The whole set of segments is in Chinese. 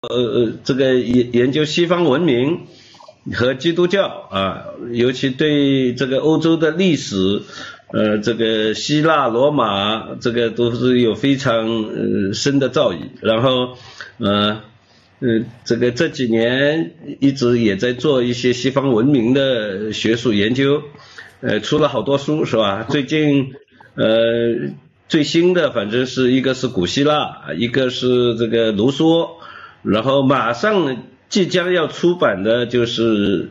呃呃这个研研究西方文明和基督教啊，尤其对这个欧洲的历史，呃这个希腊罗马这个都是有非常呃深的造诣，然后呃。嗯，这个这几年一直也在做一些西方文明的学术研究，呃，出了好多书是吧？最近呃最新的反正是一个是古希腊，一个是这个卢梭，然后马上即将要出版的就是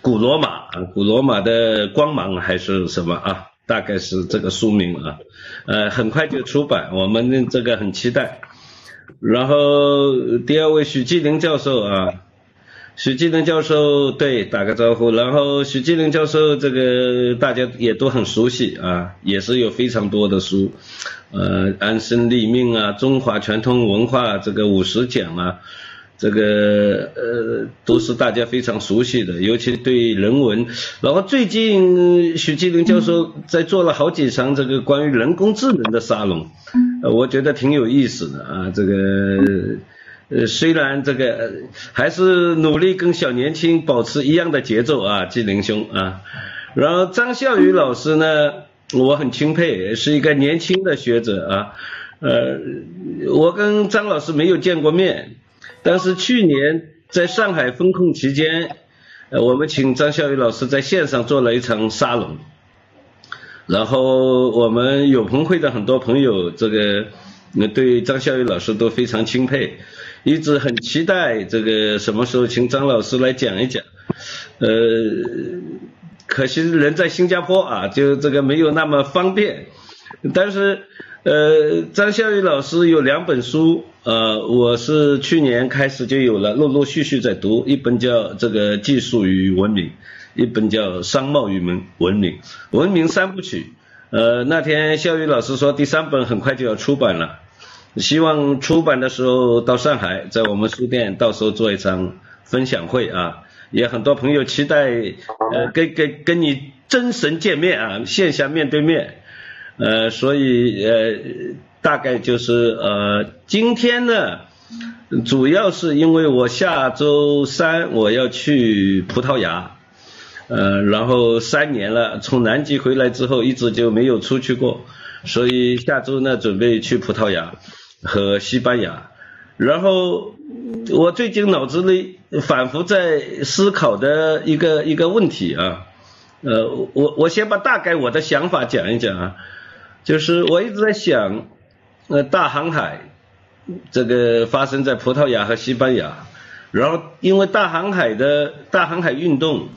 古罗马，啊古罗马的光芒还是什么啊？大概是这个书名啊，呃，很快就出版，我们这个很期待。然后第二位许继林教授啊，许继林教授对打个招呼。然后许继林教授这个大家也都很熟悉啊，也是有非常多的书，呃安身立命啊，中华传统文化这个五十讲啊。这个呃都是大家非常熟悉的，尤其对人文。然后最近许继林教授在做了好几场这个关于人工智能的沙龙，呃，我觉得挺有意思的啊。这个呃虽然这个还是努力跟小年轻保持一样的节奏啊，继林兄啊。然后张笑宇老师呢，我很钦佩，是一个年轻的学者啊。呃，我跟张老师没有见过面。但是去年在上海封控期间，呃，我们请张笑宇老师在线上做了一场沙龙，然后我们友朋会的很多朋友，这个对张笑宇老师都非常钦佩，一直很期待这个什么时候请张老师来讲一讲，呃，可惜人在新加坡啊，就这个没有那么方便，但是。呃，张笑宇老师有两本书，呃，我是去年开始就有了，陆陆续续在读，一本叫《这个技术与文明》，一本叫《商贸与文文明》，文明三部曲。呃，那天笑宇老师说第三本很快就要出版了，希望出版的时候到上海，在我们书店到时候做一场分享会啊，也很多朋友期待，呃，跟跟跟你真神见面啊，线下面对面。呃，所以呃，大概就是呃，今天呢，主要是因为我下周三我要去葡萄牙，呃，然后三年了，从南极回来之后一直就没有出去过，所以下周呢准备去葡萄牙和西班牙，然后我最近脑子里反复在思考的一个一个问题啊，呃，我我先把大概我的想法讲一讲啊。就是我一直在想，呃，大航海这个发生在葡萄牙和西班牙，然后因为大航海的大航海运动，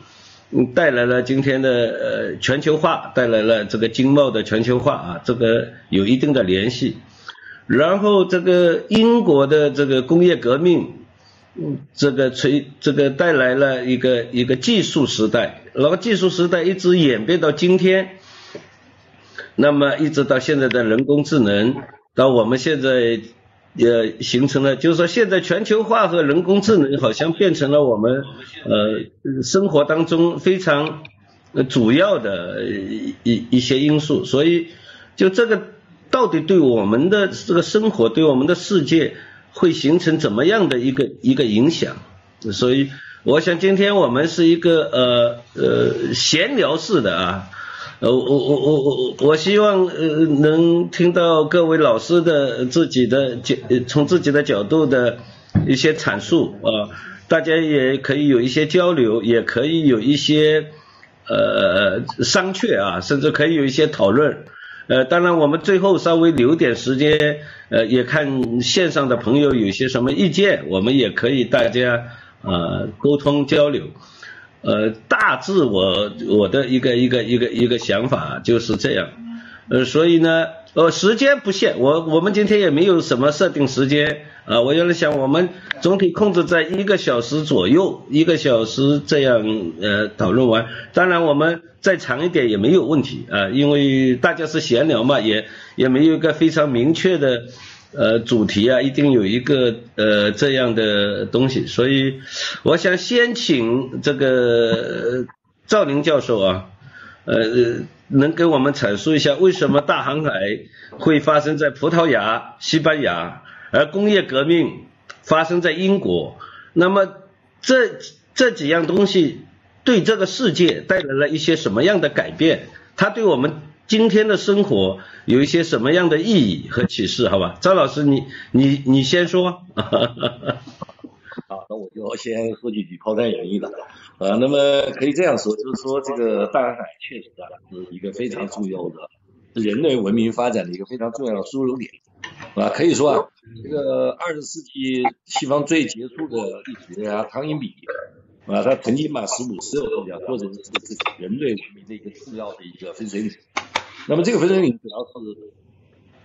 嗯，带来了今天的呃全球化，带来了这个经贸的全球化啊，这个有一定的联系。然后这个英国的这个工业革命，嗯，这个垂这个带来了一个一个技术时代，然后技术时代一直演变到今天。那么一直到现在的人工智能，到我们现在也形成了，就是说现在全球化和人工智能好像变成了我们呃生活当中非常主要的一一些因素，所以就这个到底对我们的这个生活，对我们的世界会形成怎么样的一个一个影响？所以我想今天我们是一个呃呃闲聊式的啊。呃，我我我我我希望呃能听到各位老师的自己的角，从自己的角度的一些阐述啊，大家也可以有一些交流，也可以有一些呃商榷啊，甚至可以有一些讨论。呃，当然我们最后稍微留点时间，呃，也看线上的朋友有些什么意见，我们也可以大家呃沟通交流。呃，大致我我的一个一个一个一个想法就是这样，呃，所以呢，呃，时间不限，我我们今天也没有什么设定时间啊，我原来想我们总体控制在一个小时左右，一个小时这样呃讨论完，当然我们再长一点也没有问题啊，因为大家是闲聊嘛，也也没有一个非常明确的。呃，主题啊，一定有一个呃这样的东西，所以我想先请这个赵宁教授啊，呃，能给我们阐述一下为什么大航海会发生在葡萄牙、西班牙，而工业革命发生在英国。那么这这几样东西对这个世界带来了一些什么样的改变？它对我们今天的生活有一些什么样的意义和启示？好吧，张老师，你你你先说。好，那我就先说几句抛砖引玉了。呃，那么可以这样说，就是说这个大航海确实啊是一个非常重要的人类文明发展的一个非常重要的枢纽点。啊，可以说啊，这个二十世纪西方最杰出的历史学家汤因比啊，他曾经把十五、十六讲做成是这个人类文明的一个重要的一个分水岭。那么这个分水岭主要是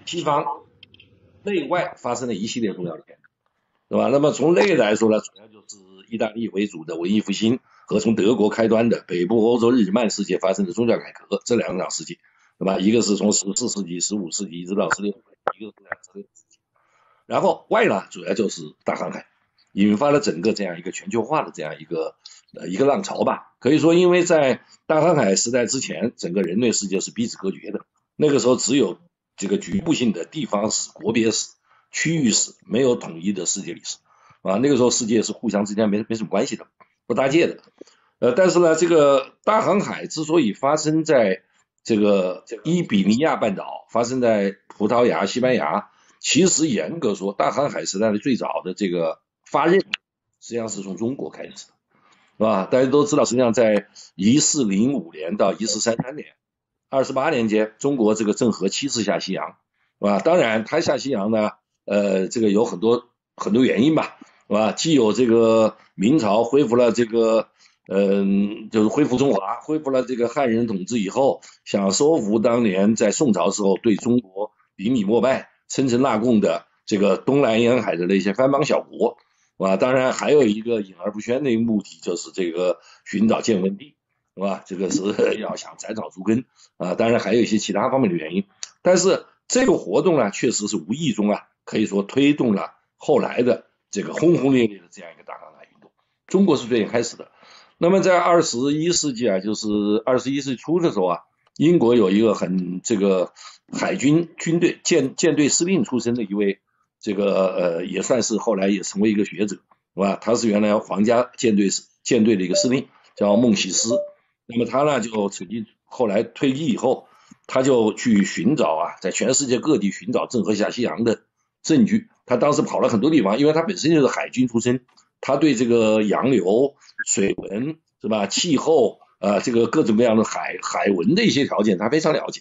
西方内外发生了一系列重要的变革，对吧？那么从内来说呢，主要就是意大利为主的文艺复兴和从德国开端的北部欧洲日耳曼世界发生的宗教改革这两场事件，对吧？一个是从十四世纪、十五世纪一直到十六。一个是十六世纪然后外呢，主要就是大航海，引发了整个这样一个全球化的这样一个呃一个浪潮吧。可以说，因为在大航海时代之前，整个人类世界是彼此隔绝的，那个时候只有这个局部性的地方史、国别史、区域史，没有统一的世界历史啊。那个时候世界是互相之间没没什么关系的，不搭界的。呃，但是呢，这个大航海之所以发生在这个伊比利亚半岛发生在葡萄牙、西班牙，其实严格说，大航海时代的最早的这个发轫，实际上是从中国开始的，是吧？大家都知道，实际上在一四零五年到一四三三年，二十八年间，中国这个郑和七次下西洋，是吧？当然，他下西洋呢，呃，这个有很多很多原因吧，是吧？既有这个明朝恢复了这个。嗯，就是恢复中华，恢复了这个汉人统治以后，想收复当年在宋朝时候对中国比米膜拜、称臣纳贡的这个东南沿海的那些藩邦小国，是吧？当然还有一个隐而不宣的一个目的，就是这个寻找建文帝，是吧？这个是 要想斩草除根啊。当然还有一些其他方面的原因，但是这个活动呢，确实是无意中啊，可以说推动了后来的这个轰轰烈烈的这样一个大航海运动。中国是最先开始的。那么在二十一世纪啊，就是二十一世纪初的时候啊，英国有一个很这个海军军队舰舰队司令出身的一位，这个呃也算是后来也成为一个学者，是吧？他是原来皇家舰队舰队的一个司令，叫孟西斯。那么他呢就曾经后来退役以后，他就去寻找啊，在全世界各地寻找郑和下西洋的证据。他当时跑了很多地方，因为他本身就是海军出身。他对这个洋流、水文是吧？气候啊，这个各种各样的海海文的一些条件，他非常了解。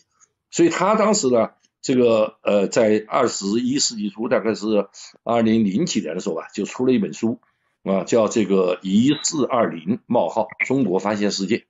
所以他当时呢，这个呃，在二十一世纪初，大概是二零零几年的时候吧，就出了一本书啊，叫这个一四二零冒号中国发现世界。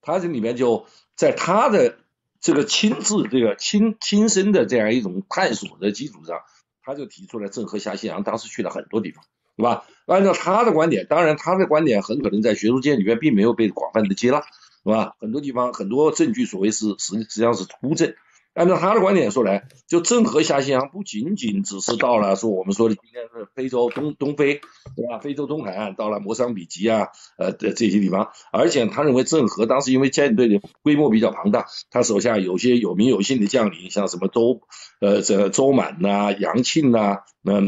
他这里面就在他的这个亲自这个亲亲身的这样一种探索的基础上，他就提出来郑和下西洋，当时去了很多地方。对吧？按照他的观点，当然他的观点很可能在学术界里面并没有被广泛的接纳，是吧？很多地方很多证据所谓是实实际上是突证。按照他的观点说来，就郑和下西洋不仅仅只是到了说我们说的今天是非洲东东非，对吧？非洲东海岸到了摩桑比吉啊，呃的这些地方，而且他认为郑和当时因为舰队的规模比较庞大，他手下有些有名有姓的将领，像什么周呃这周满呐、杨庆呐、那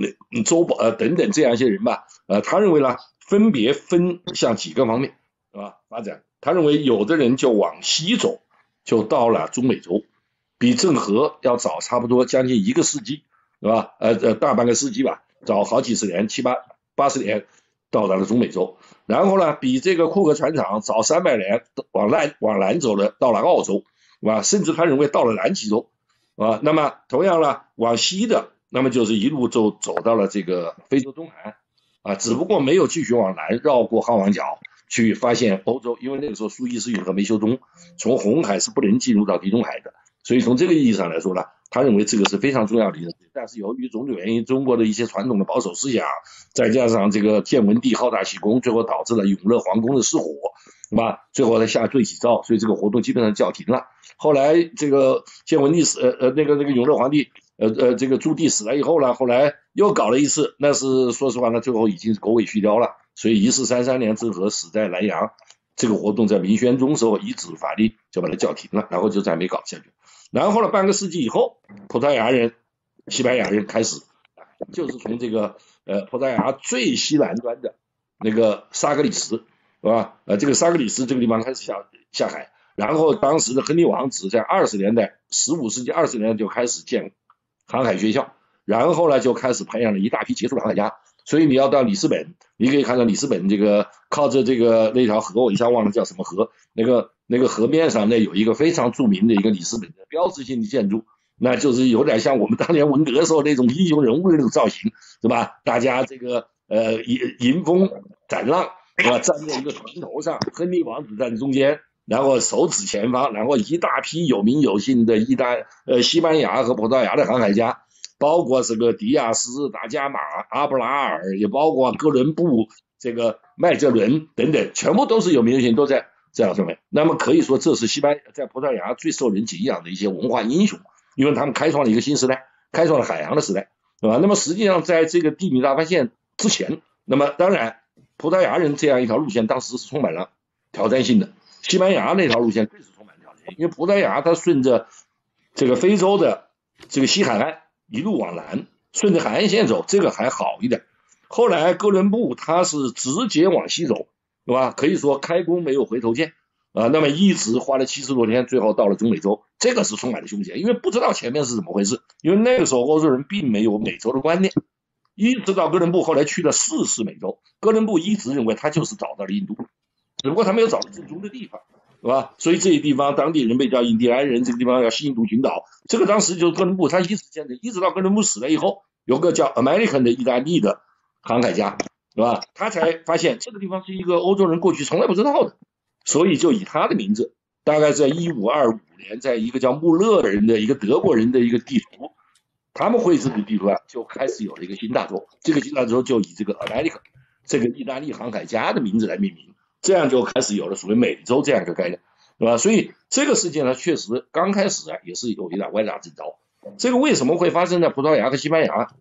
周宝呃等等这样一些人吧，呃他认为呢，分别分向几个方面，是吧？发展，他认为有的人就往西走，就到了中美洲。比郑和要早差不多将近一个世纪，是吧？呃呃，大半个世纪吧，早好几十年，七八八十年到达了中美洲。然后呢，比这个库克船长早三百年往南往南走了到了澳洲，是吧？甚至他认为到了南极洲，啊，那么同样呢，往西的，那么就是一路走走到了这个非洲东海岸，啊，只不过没有继续往南绕过好望角去发现欧洲，因为那个时候苏伊士运河没修通，从红海是不能进入到地中海的。所以从这个意义上来说呢，他认为这个是非常重要的一个。但是由于种种原因，中国的一些传统的保守思想，再加上这个建文帝好大喜功，最后导致了永乐皇宫的失火，是吧？最后他下罪己诏，所以这个活动基本上叫停了。后来这个建文帝死，呃呃，那个那个永乐皇帝，呃呃，这个朱棣死了以后呢，后来又搞了一次，那是说实话呢，最后已经是狗尾续貂了。所以一四三三年郑和死在南阳，这个活动在明宣宗时候一纸法令就把它叫停了，然后就再没搞下去。然后呢，半个世纪以后，葡萄牙人、西班牙人开始就是从这个呃葡萄牙最西南端的那个萨格里斯，是吧？呃，这个萨格里斯这个地方开始下下海，然后当时的亨利王子在二十年代，十五世纪二十年代就开始建航海学校，然后呢就开始培养了一大批杰出的航海家。所以你要到里斯本，你可以看到里斯本这个靠着这个那条河，我一下忘了叫什么河，那个那个河面上那有一个非常著名的一个里斯本的标志性的建筑，那就是有点像我们当年文革时候那种英雄人物的那种造型，是吧？大家这个呃迎迎风斩浪，是吧？站在一个船头上，亨利王子站中间，然后手指前方，然后一大批有名有姓的意大呃西班牙和葡萄牙的航海家。包括这个迪亚斯、达伽马、阿布拉尔，也包括哥伦布、这个麦哲伦等等，全部都是有名有姓，都在这样上面。那么可以说，这是西班在葡萄牙最受人敬仰的一些文化英雄，因为他们开创了一个新时代，开创了海洋的时代，对吧？那么实际上，在这个地理大发现之前，那么当然，葡萄牙人这样一条路线当时是充满了挑战性的，西班牙那条路线更是充满挑战性，因为葡萄牙它顺着这个非洲的这个西海岸。一路往南，顺着海岸线走，这个还好一点。后来哥伦布他是直接往西走，是吧？可以说开弓没有回头箭啊。那么一直花了七十多天，最后到了中美洲，这个是充满了凶险，因为不知道前面是怎么回事。因为那个时候欧洲人并没有美洲的观念，一直到哥伦布后来去了四次美洲，哥伦布一直认为他就是找到了印度，只不过他没有找到正宗的地方。是吧？所以这些地方当地人被叫印第安人，这个地方叫西印度群岛。这个当时就是哥伦布他一直坚持，一直到哥伦布死了以后，有个叫 American 的意大利的航海家，是吧？他才发现这个地方是一个欧洲人过去从来不知道的，所以就以他的名字，大概在一五二五年，在一个叫穆勒人的一个德国人的一个地图，他们绘制的地图啊，就开始有了一个新大洲。这个新大洲就以这个 America 这个意大利航海家的名字来命名。这样就开始有了所谓美洲这样一个概念，对吧？所以这个事件呢，确实刚开始啊，也是有一点歪打正着。这个为什么会发生在葡萄牙和西班牙？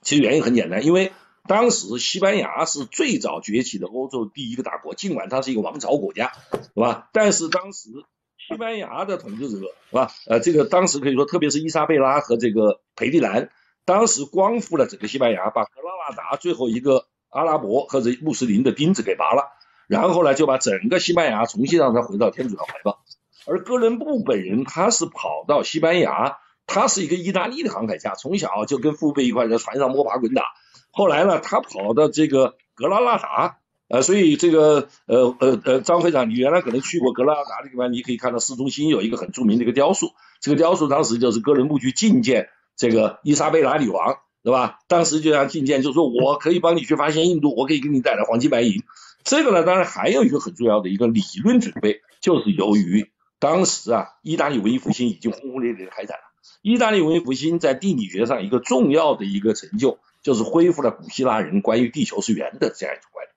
其实原因很简单，因为当时西班牙是最早崛起的欧洲第一个大国，尽管它是一个王朝国家，是吧？但是当时西班牙的统治者，是吧？呃，这个当时可以说，特别是伊莎贝拉和这个培迪兰，当时光复了整个西班牙，把格拉纳达最后一个阿拉伯或者穆斯林的钉子给拔了。然后呢，就把整个西班牙重新让他回到天主的怀抱。而哥伦布本人他是跑到西班牙，他是一个意大利的航海家，从小就跟父辈一块在船上摸爬滚打。后来呢，他跑到这个格拉纳达，呃，所以这个呃呃呃，张会长，你原来可能去过格拉纳达的地方，你可以看到市中心有一个很著名的一个雕塑，这个雕塑当时就是哥伦布去觐见这个伊莎贝拉女王，对吧？当时就像觐见，就说我可以帮你去发现印度，我可以给你带来黄金白银。这个呢，当然还有一个很重要的一个理论准备，就是由于当时啊，意大利文艺复兴已经轰轰烈烈的开展了。意大利文艺复兴在地理学上一个重要的一个成就，就是恢复了古希腊人关于地球是圆的这样一种观念。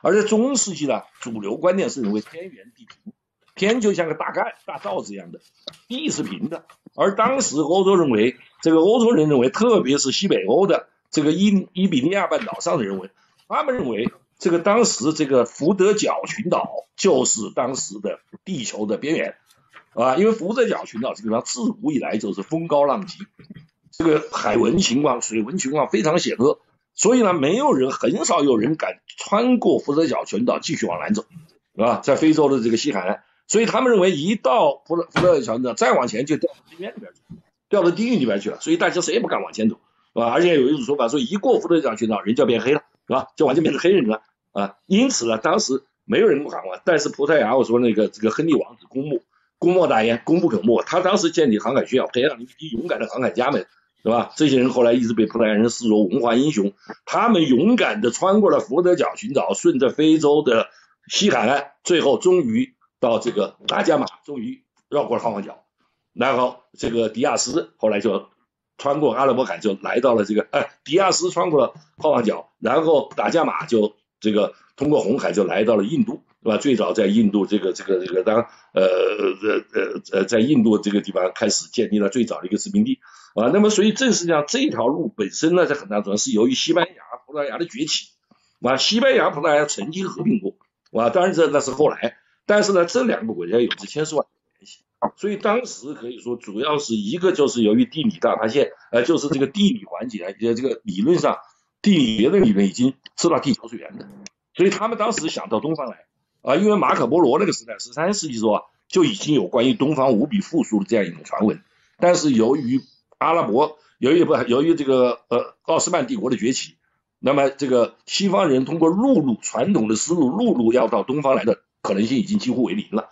而在中世纪呢，主流观念是认为天圆地平，天就像个大盖、大罩子一样的，地是平的。而当时欧洲认为，这个欧洲人认为，特别是西北欧的这个伊伊比利亚半岛上的人为，他们认为。这个当时这个福德角群岛就是当时的地球的边缘，啊，因为福德角群岛这个地方自古以来就是风高浪急，这个海文情况、水文情况非常险恶，所以呢，没有人很少有人敢穿过福德角群岛继续往南走，是吧？在非洲的这个西海岸，所以他们认为一到福德福德角群岛再往前就掉到地面里边去了，掉到地狱里边去了，所以大家谁也不敢往前走，是吧？而且有一种说法说，一过福德角群岛，人就要变黑了，是吧？就完全变成黑人了。啊，因此呢，当时没有人敢玩。但是葡萄牙，我说那个这个亨利王子公墓，公莫大焉，功不可没。他当时建立航海学校，培养了一批勇敢的航海家们，是吧？这些人后来一直被葡萄牙人视作文化英雄。他们勇敢的穿过了福德角群岛，顺着非洲的西海岸，最后终于到这个达伽马，终于绕过了泡泡角。然后这个迪亚斯后来就。穿过阿拉伯海就来到了这个，哎，迪亚斯穿过了泡泡角，然后达伽马就这个通过红海就来到了印度，是吧？最早在印度这个这个这个当呃呃呃呃在印度这个地方开始建立了最早的一个殖民地啊。那么所以这实际上这条路本身呢，在很大程度上是由于西班牙、葡萄牙的崛起，啊，西班牙、葡萄牙曾经合并过，啊，当然这那是后来，但是呢，这两个国家有着千丝万缕的联系，所以当时可以说主要是一个就是由于地理大发现，呃，就是这个地理环境，呃，这个理论上地理学的理论已经知道地球是圆的，所以他们当时想到东方来啊，因为马可波罗那个时代十三世纪时候啊就已经有关于东方无比富庶的这样一种传闻，但是由于阿拉伯，由于不由于这个呃奥斯曼帝国的崛起，那么这个西方人通过陆路传统的思路，陆路要到东方来的可能性已经几乎为零了。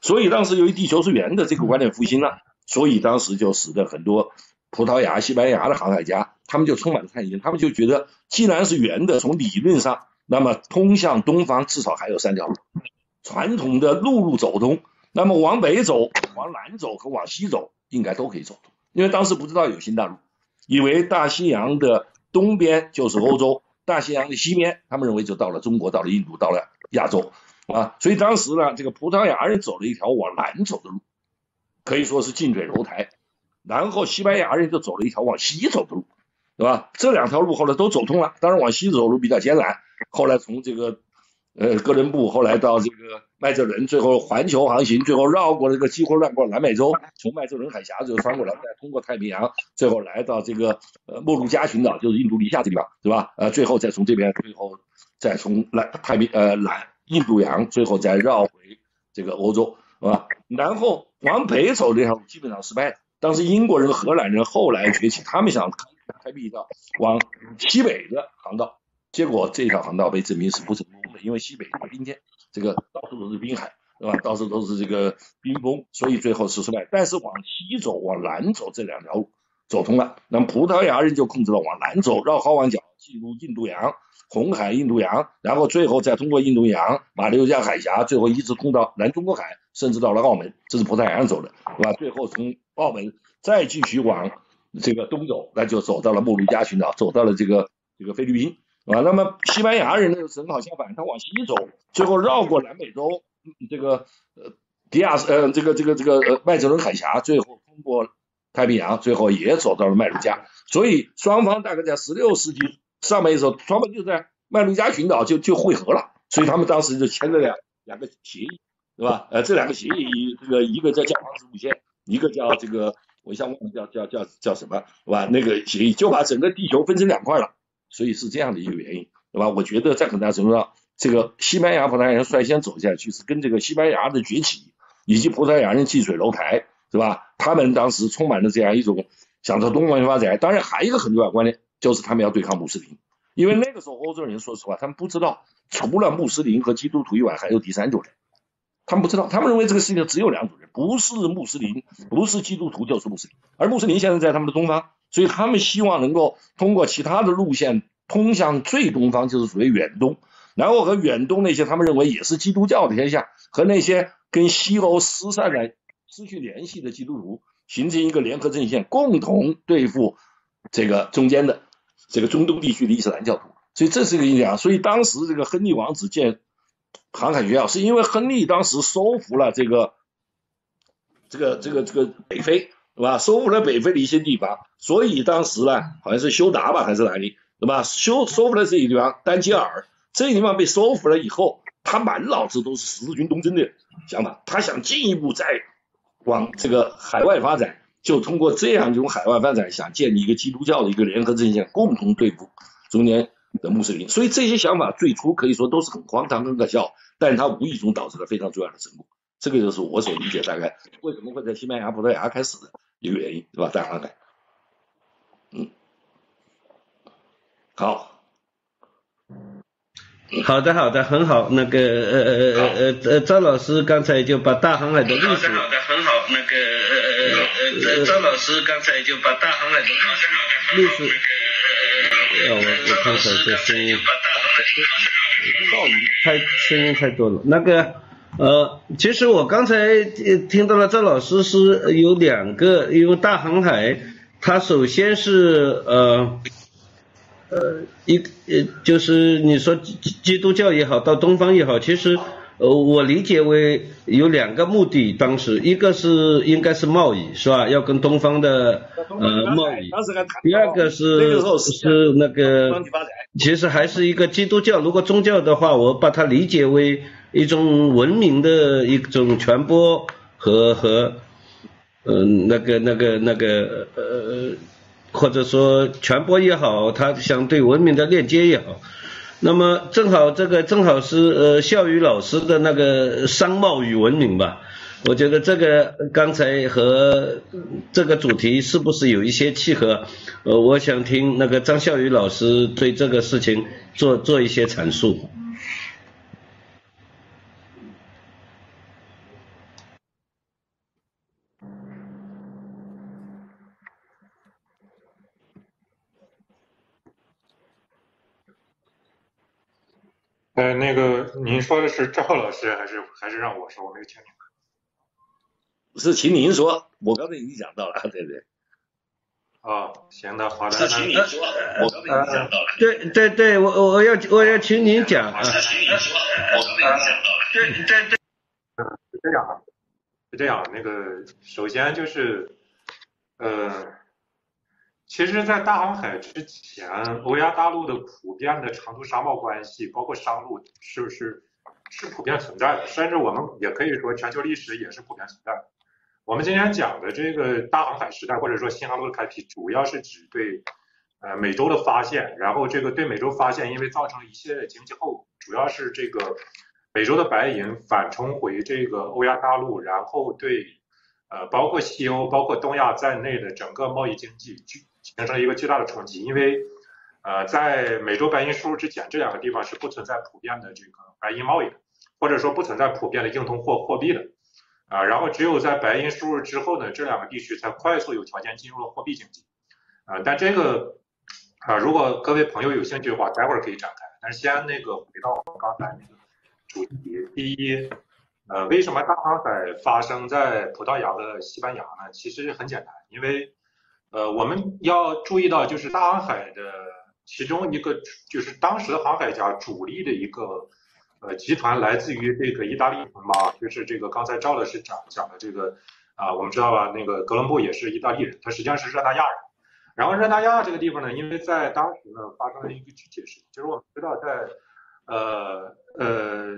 所以当时由于地球是圆的这个观念复兴了，所以当时就使得很多葡萄牙、西班牙的航海家，他们就充满了探险，他们就觉得既然是圆的，从理论上，那么通向东方至少还有三条路，传统的陆路走通，那么往北走、往南走和往西走应该都可以走通，因为当时不知道有新大陆，以为大西洋的东边就是欧洲，大西洋的西边，他们认为就到了中国，到了印度，到了亚洲。啊，所以当时呢，这个葡萄牙人走了一条往南走的路，可以说是近水楼台。然后西班牙人就走了一条往西走的路，对吧？这两条路后来都走通了。当然往西走路比较艰难。后来从这个呃哥伦布，后来到这个麦哲伦，最后环球航行，最后绕过了这个几乎绕过南美洲，从麦哲伦海峡就穿过来，再通过太平洋，最后来到这个呃莫卢加群岛，就是印度尼西亚这地方，是吧？呃，最后再从这边，最后再从南太平呃南。印度洋，最后再绕回这个欧洲，是吧？然后往北走这条路基本上失败了。当时英国人、荷兰人后来崛起，他们想开辟一条往西北的航道，结果这条航道被证明是不成功的，因为西北是冰天，这个到处都是冰海，是吧？到处都是这个冰封，所以最后是失败。但是往西走、往南走这两条路走通了，那么葡萄牙人就控制了往南走，绕好望角进入印度洋。红海、印度洋，然后最后再通过印度洋、马六甲海峡，最后一直通到南中国海，甚至到了澳门，这是葡萄牙人走的，是吧？最后从澳门再继续往这个东走，那就走到了莫卢加群岛，走到了这个这个菲律宾，啊，那么西班牙人呢正好相反，他往西走，最后绕过南美洲，这个呃迪亚斯呃这个这个这个呃麦哲伦海峡，最后通过太平洋，最后也走到了麦卢加，所以双方大概在十六世纪。上半叶时候，双方就在麦卢加群岛就就汇合了，所以他们当时就签了两两个协议，对吧？呃，这两个协议，这个一个叫教皇子路线，一个叫这个我一下忘了叫叫叫叫什么，是吧？那个协议就把整个地球分成两块了，所以是这样的一个原因，对吧？我觉得在很大程度上，这个西班牙葡萄牙人率先走下去，是跟这个西班牙的崛起以及葡萄牙人近水楼台，是吧？他们当时充满了这样一种想到东方去发展，当然还有一个很重要的观念。就是他们要对抗穆斯林，因为那个时候欧洲人说实话，他们不知道除了穆斯林和基督徒以外还有第三种人，他们不知道，他们认为这个世界上只有两种人，不是穆斯林，不是基督徒就是穆斯林，而穆斯林现在在他们的东方，所以他们希望能够通过其他的路线通向最东方，就是属于远东，然后和远东那些他们认为也是基督教的天下和那些跟西欧失散的、失去联系的基督徒形成一个联合阵线，共同对付这个中间的。这个中东地区的伊斯兰教徒，所以这是一个影响。所以当时这个亨利王子建航海学校，是因为亨利当时收服了这个这个这个这个北非，对吧？收复了北非的一些地方，所以当时呢，好像是休达吧，还是哪里，对吧？收收复了这些地方，丹吉尔这些地方被收复了以后，他满脑子都是十字军东征的想法，他想进一步再往这个海外发展。就通过这样一种海外发展，想建立一个基督教的一个联合阵线，共同对付中间的穆斯林。所以这些想法最初可以说都是很荒唐、很可笑，但是他无意中导致了非常重要的成果。这个就是我所理解大概为什么会在西班牙、葡萄牙开始的一个原因，对吧？大航海。嗯，好。好的，好的，很好。那个呃呃呃呃呃，张老师刚才就把大航海的历史。好的，好的，很好。那个呃呃呃呃，赵老师刚才就把大航海的历史。历史。让我我看看这声音。噪音太声音太多了。那个呃，其实我刚才听到了赵老师是有两个，因为大航海，它首先是呃。呃，一呃，就是你说基基督教也好，到东方也好，其实呃，我理解为有两个目的。当时一个是应该是贸易，是吧？要跟东方的呃贸易。第二个是是那个，其实还是一个基督教。如果宗教的话，我把它理解为一种文明的一种传播和和嗯，那个那个那个呃，或者说传播也好，它相对文明的链接也好。那么正好这个正好是呃笑宇老师的那个商贸与文明吧，我觉得这个刚才和这个主题是不是有一些契合？呃，我想听那个张笑宇老师对这个事情做做一些阐述。呃，那个您说的是赵老师还是还是让我说？我没有听明白。是，请您说。我刚才已经讲到了，对不对？哦，行的，好的。是，请您说。我刚才已经讲到了。对对对，我我我要我要请您讲啊。是，请您说。我刚才已经讲到了。对对对。嗯，是这样啊，是这样。那个，首先就是，呃。其实，在大航海之前，欧亚大陆的普遍的长途商贸关系，包括商路，是不是是普遍存在的？甚至我们也可以说，全球历史也是普遍存在的。我们今天讲的这个大航海时代，或者说新航路的开辟，主要是指对呃美洲的发现，然后这个对美洲发现，因为造成一系列的经济后果，主要是这个美洲的白银反冲回这个欧亚大陆，然后对呃包括西欧、包括东亚在内的整个贸易经济。形成一个巨大的冲击，因为，呃，在美洲白银输入之前，这两个地方是不存在普遍的这个白银贸易的，或者说不存在普遍的硬通货货币的，啊，然后只有在白银输入之后呢，这两个地区才快速有条件进入了货币经济，啊，但这个，啊，如果各位朋友有兴趣的话，待会儿可以展开，但是先那个回到刚才那个主题，第一，呃，为什么大航海发生在葡萄牙和西班牙呢？其实很简单，因为。呃，我们要注意到，就是大航海的其中一个，就是当时的航海家主力的一个呃集团，来自于这个意大利嘛，就是这个刚才赵老师讲讲的这个啊，我们知道吧，那个哥伦布也是意大利人，他实际上是热那亚人。然后热那亚这个地方呢，因为在当时呢发生了一个具体事情，就是我们知道在呃呃，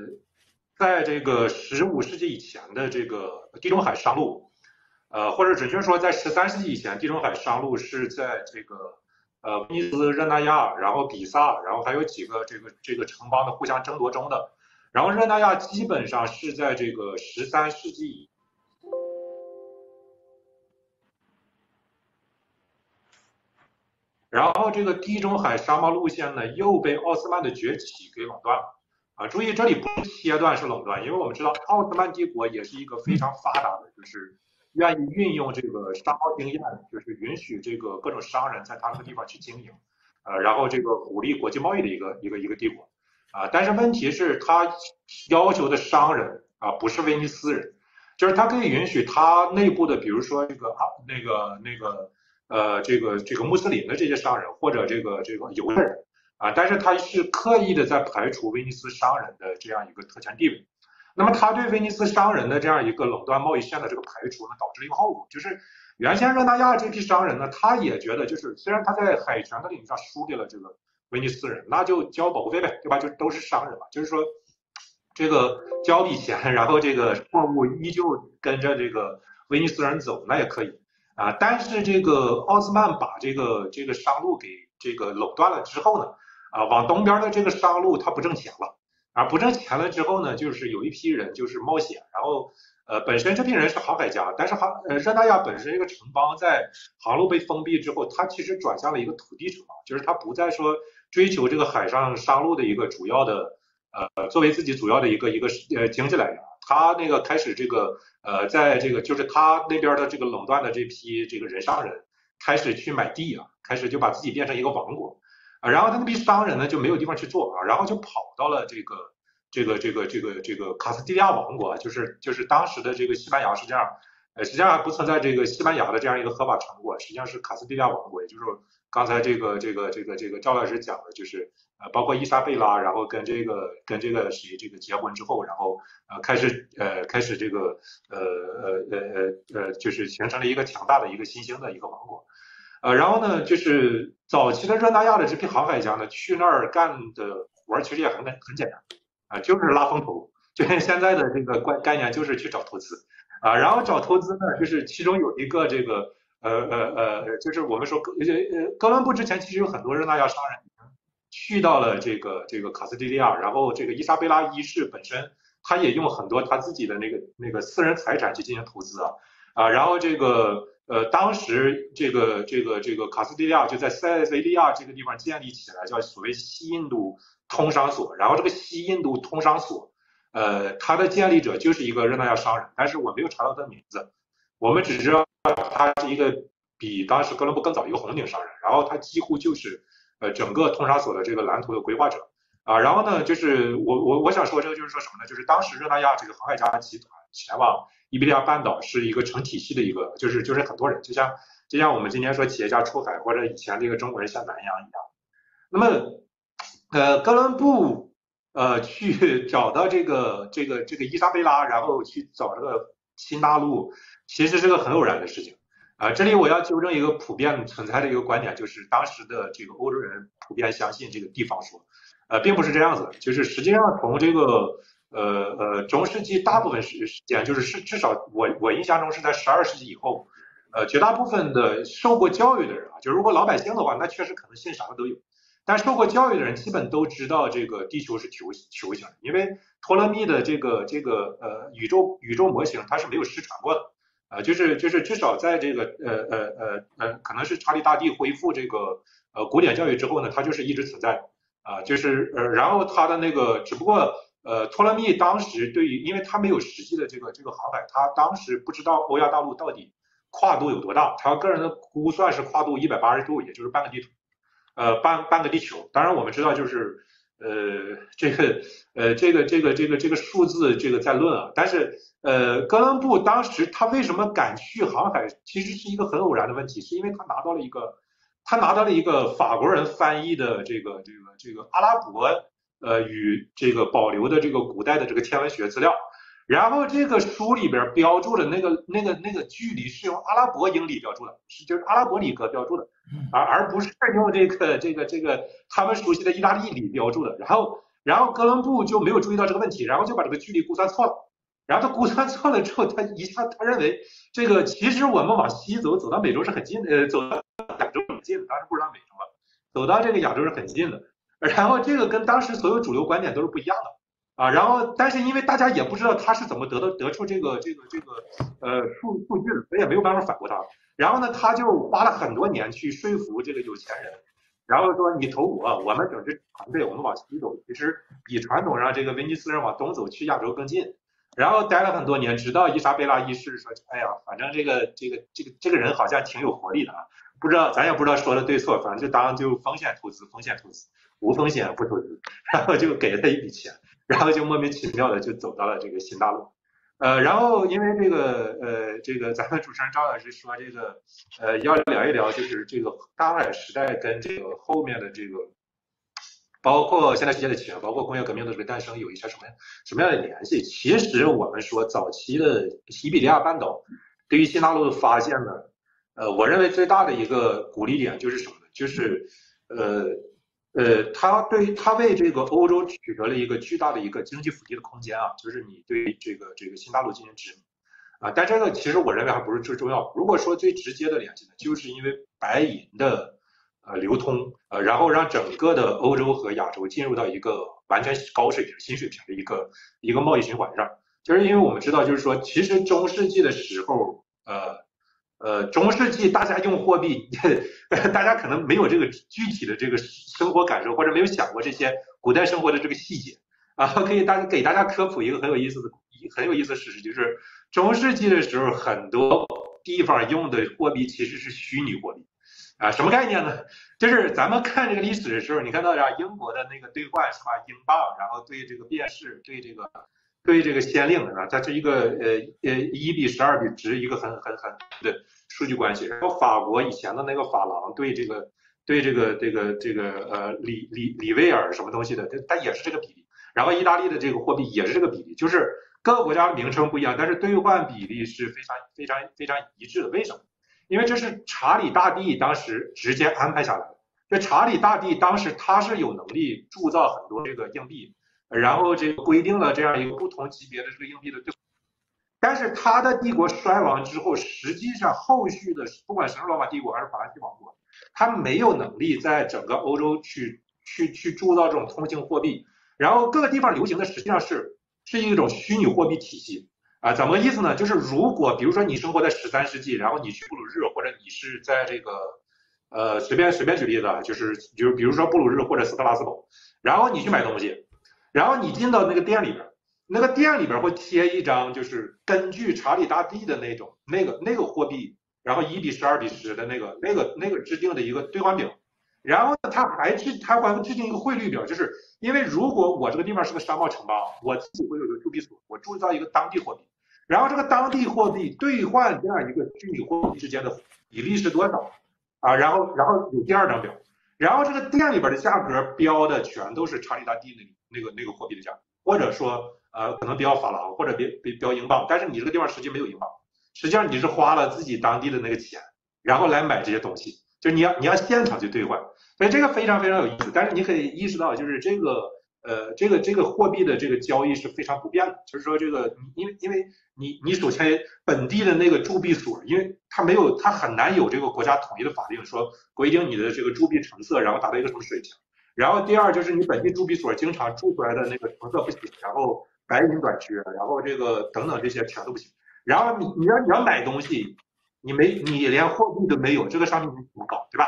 在这个十五世纪以前的这个地中海商路。呃，或者准确说，在十三世纪以前，地中海商路是在这个呃威尼斯、热那亚，然后比萨，然后还有几个这个这个城邦的互相争夺中的。然后热那亚基本上是在这个十三世纪，然后这个地中海商贸路线呢又被奥斯曼的崛起给垄断了。啊，注意这里不是切断，是垄断，因为我们知道奥斯曼帝国也是一个非常发达的，就是。愿意运用这个商贸经验，就是允许这个各种商人在他那个地方去经营，呃，然后这个鼓励国际贸易的一个一个一个帝国，啊，但是问题是，他要求的商人啊，不是威尼斯人，就是他可以允许他内部的，比如说这个啊，那个那个呃，这个这个穆斯林的这些商人或者这个这个犹太人啊，但是他是刻意的在排除威尼斯商人的这样一个特权地位。那么他对威尼斯商人的这样一个垄断贸易线的这个排除呢，导致了一个后果，就是原先热那亚这批商人呢，他也觉得就是虽然他在海权的领域上输给了这个威尼斯人，那就交保护费呗，对吧？就都是商人嘛，就是说这个交笔钱，然后这个货物依旧跟着这个威尼斯人走，那也可以啊。但是这个奥斯曼把这个这个商路给这个垄断了之后呢，啊，往东边的这个商路它不挣钱了。而不挣钱了之后呢，就是有一批人就是冒险，然后呃本身这批人是航海家，但是航呃热那亚本身一个城邦在航路被封闭之后，它其实转向了一个土地城邦，就是它不再说追求这个海上商路的一个主要的呃作为自己主要的一个一个呃经济来源，他那个开始这个呃在这个就是他那边的这个垄断的这批这个人商人开始去买地啊，开始就把自己变成一个王国。然后他那批商人呢就没有地方去做啊，然后就跑到了这个这个这个这个这个卡斯蒂利亚王国，就是就是当时的这个西班牙实际上，呃实际上不存在这个西班牙的这样一个合法成果，实际上是卡斯蒂利亚王国，也就是刚才这个这个这个这个赵老师讲的，就是呃包括伊莎贝拉，然后跟这个跟这个谁这个结婚之后，然后呃开始呃开始这个呃呃呃呃呃就是形成了一个强大的一个新兴的一个王国。呃，然后呢，就是早期的热那亚的这批航海家呢，去那儿干的活儿其实也很很简单，啊，就是拉风投，就跟现在的这个概概念就是去找投资，啊，然后找投资呢，就是其中有一个这个呃呃呃，就是我们说哥呃哥伦布之前其实有很多热那亚商人去到了这个这个卡斯蒂利亚，然后这个伊莎贝拉一世本身他也用很多他自己的那个那个私人财产去进行投资啊啊，然后这个呃当时这个这个这个卡斯蒂利亚就在塞维利亚这个地方建立起来，叫所谓西印度通商所，然后这个西印度通商所。呃，他的建立者就是一个热那亚商人，但是我没有查到他的名字，我们只知道他是一个比当时哥伦布更早一个红顶商人，然后他几乎就是呃整个通商所的这个蓝图的规划者啊，然后呢，就是我我我想说这个就是说什么呢？就是当时热那亚这个航海家集团前往伊比利亚半岛是一个成体系的一个，就是就是很多人，就像就像我们今天说企业家出海或者以前这个中国人下南洋一样，那么呃哥伦布。呃，去 找到这个这个这个伊莎贝拉，然后去找这个新大陆，其实是个很偶然的事情。啊，这里我要纠正一个普遍存在的一个观点，就是当时的这个欧洲人普遍相信这个地方说，呃，并不是这样子。就是实际上从这个呃呃中世纪大部分时时间，就是是至少我我印象中是在十二世纪以后，呃，绝大部分的受过教育的人啊，就如果老百姓的话，那确实可能信啥的都有。但受过教育的人基本都知道这个地球是球球形的，因为托勒密的这个这个呃宇宙宇宙模型它是没有失传过的，呃就是就是至少在这个呃呃呃呃可能是查理大帝恢复这个呃古典教育之后呢，它就是一直存在啊就是呃然后他的那个只不过呃托勒密当时对于因为他没有实际的这个这个航海，他当时不知道欧亚大陆到底跨度有多大，他个人的估算是跨度一百八十度，也就是半个地图。呃，半半个地球，当然我们知道，就是呃，这个呃，这个这个这个这个数字这个在论啊，但是呃，哥伦布当时他为什么敢去航海，其实是一个很偶然的问题，是因为他拿到了一个他拿到了一个法国人翻译的这个这个这个阿拉伯呃与这个保留的这个古代的这个天文学资料。然后这个书里边标注的那个那个那个距离是用阿拉伯英里标注的，是就是阿拉伯里格标注的，而而不是用这个这个这个他们熟悉的意大利里标注的。然后然后哥伦布就没有注意到这个问题，然后就把这个距离估算错了。然后他估算错了之后，他一下他认为这个其实我们往西走走到美洲是很近的，呃，走到亚洲很近的，当时不知道美洲了，走到这个亚洲是很近的。然后这个跟当时所有主流观点都是不一样的。啊，然后但是因为大家也不知道他是怎么得到得出这个这个这个呃数数据的，所以也没有办法反驳他。然后呢，他就花了很多年去说服这个有钱人，然后说你投我，我们整支团队我们往西走，其实比传统上这个威尼斯人往东走去亚洲更近。然后待了很多年，直到伊莎贝拉一世说，哎呀，反正这个这个这个这个人好像挺有活力的啊，不知道咱也不知道说的对错，反正就当就风险投资，风险投资，无风险不投资，然后就给了他一笔钱。然后就莫名其妙的就走到了这个新大陆，呃，然后因为这个呃，这个咱们主持人张老师说这个，呃，要聊一聊就是这个大航海时代跟这个后面的这个，包括现代世界的起源，包括工业革命的这个诞生有一些什么什么样的联系？其实我们说早期的西比利亚半岛对于新大陆的发现呢，呃，我认为最大的一个鼓励点就是什么呢？就是呃。呃，他对于他为这个欧洲取得了一个巨大的一个经济腹地的空间啊，就是你对这个这个新大陆进行殖民啊，但这个其实我认为还不是最重要。如果说最直接的联系呢，就是因为白银的呃流通，呃，然后让整个的欧洲和亚洲进入到一个完全高水平、新水平的一个一个贸易循环上，就是因为我们知道，就是说，其实中世纪的时候，呃。呃，中世纪大家用货币，大家可能没有这个具体的这个生活感受，或者没有想过这些古代生活的这个细节啊。可以大给大家科普一个很有意思的、很有意思的事实，就是中世纪的时候，很多地方用的货币其实是虚拟货币啊。什么概念呢？就是咱们看这个历史的时候，你看到呀，英国的那个兑换是吧？英镑，然后对这个便士，对这个。对这个先令是吧？它是一个呃呃一比十二比值一个很很很的数据关系。然后法国以前的那个法郎对这个对这个这个这个呃里里里维尔什么东西的，它它也是这个比例。然后意大利的这个货币也是这个比例，就是各个国家的名称不一样，但是兑换比例是非常非常非常一致的。为什么？因为这是查理大帝当时直接安排下来的。这查理大帝当时他是有能力铸造很多这个硬币。然后这个规定了这样一个不同级别的这个硬币的兑，但是他的帝国衰亡之后，实际上后续的不管神圣罗马帝国还是法兰西王国，他没有能力在整个欧洲去去去铸造这种通行货币，然后各个地方流行的实际上是是一种虚拟货币体系啊，怎么意思呢？就是如果比如说你生活在十三世纪，然后你去布鲁日，或者你是在这个呃随便随便举例子，就是就是比如说布鲁日或者斯特拉斯堡，然后你去买东西，然后你进到那个店里边。那个店里边会贴一张，就是根据查理大帝的那种那个那个货币，然后一比十二比十的那个那个那个制定的一个兑换表，然后呢，他还制他还会制定一个汇率表，就是因为如果我这个地方是个商贸城邦，我自己会有一个铸币所，我铸造一个当地货币，然后这个当地货币兑换这样一个虚拟货币之间的比例是多少啊？然后然后有第二张表，然后这个店里边的价格标的全都是查理大帝那里那个那个货币的价，或者说。呃，可能标法郎或者标标标英镑，但是你这个地方实际没有英镑，实际上你是花了自己当地的那个钱，然后来买这些东西，就是你要你要现场去兑换，所以这个非常非常有意思。但是你可以意识到，就是这个呃这个这个货币的这个交易是非常不便的，就是说这个因为因为你你首先本地的那个铸币所，因为它没有它很难有这个国家统一的法令说规定你的这个铸币成色，然后达到一个什么水平。然后第二就是你本地铸币所经常铸出来的那个成色不行，然后。白银短缺，然后这个等等这些全都不行。然后你你要你要买东西，你没你连货币都没有，这个商品你怎么搞，对吧？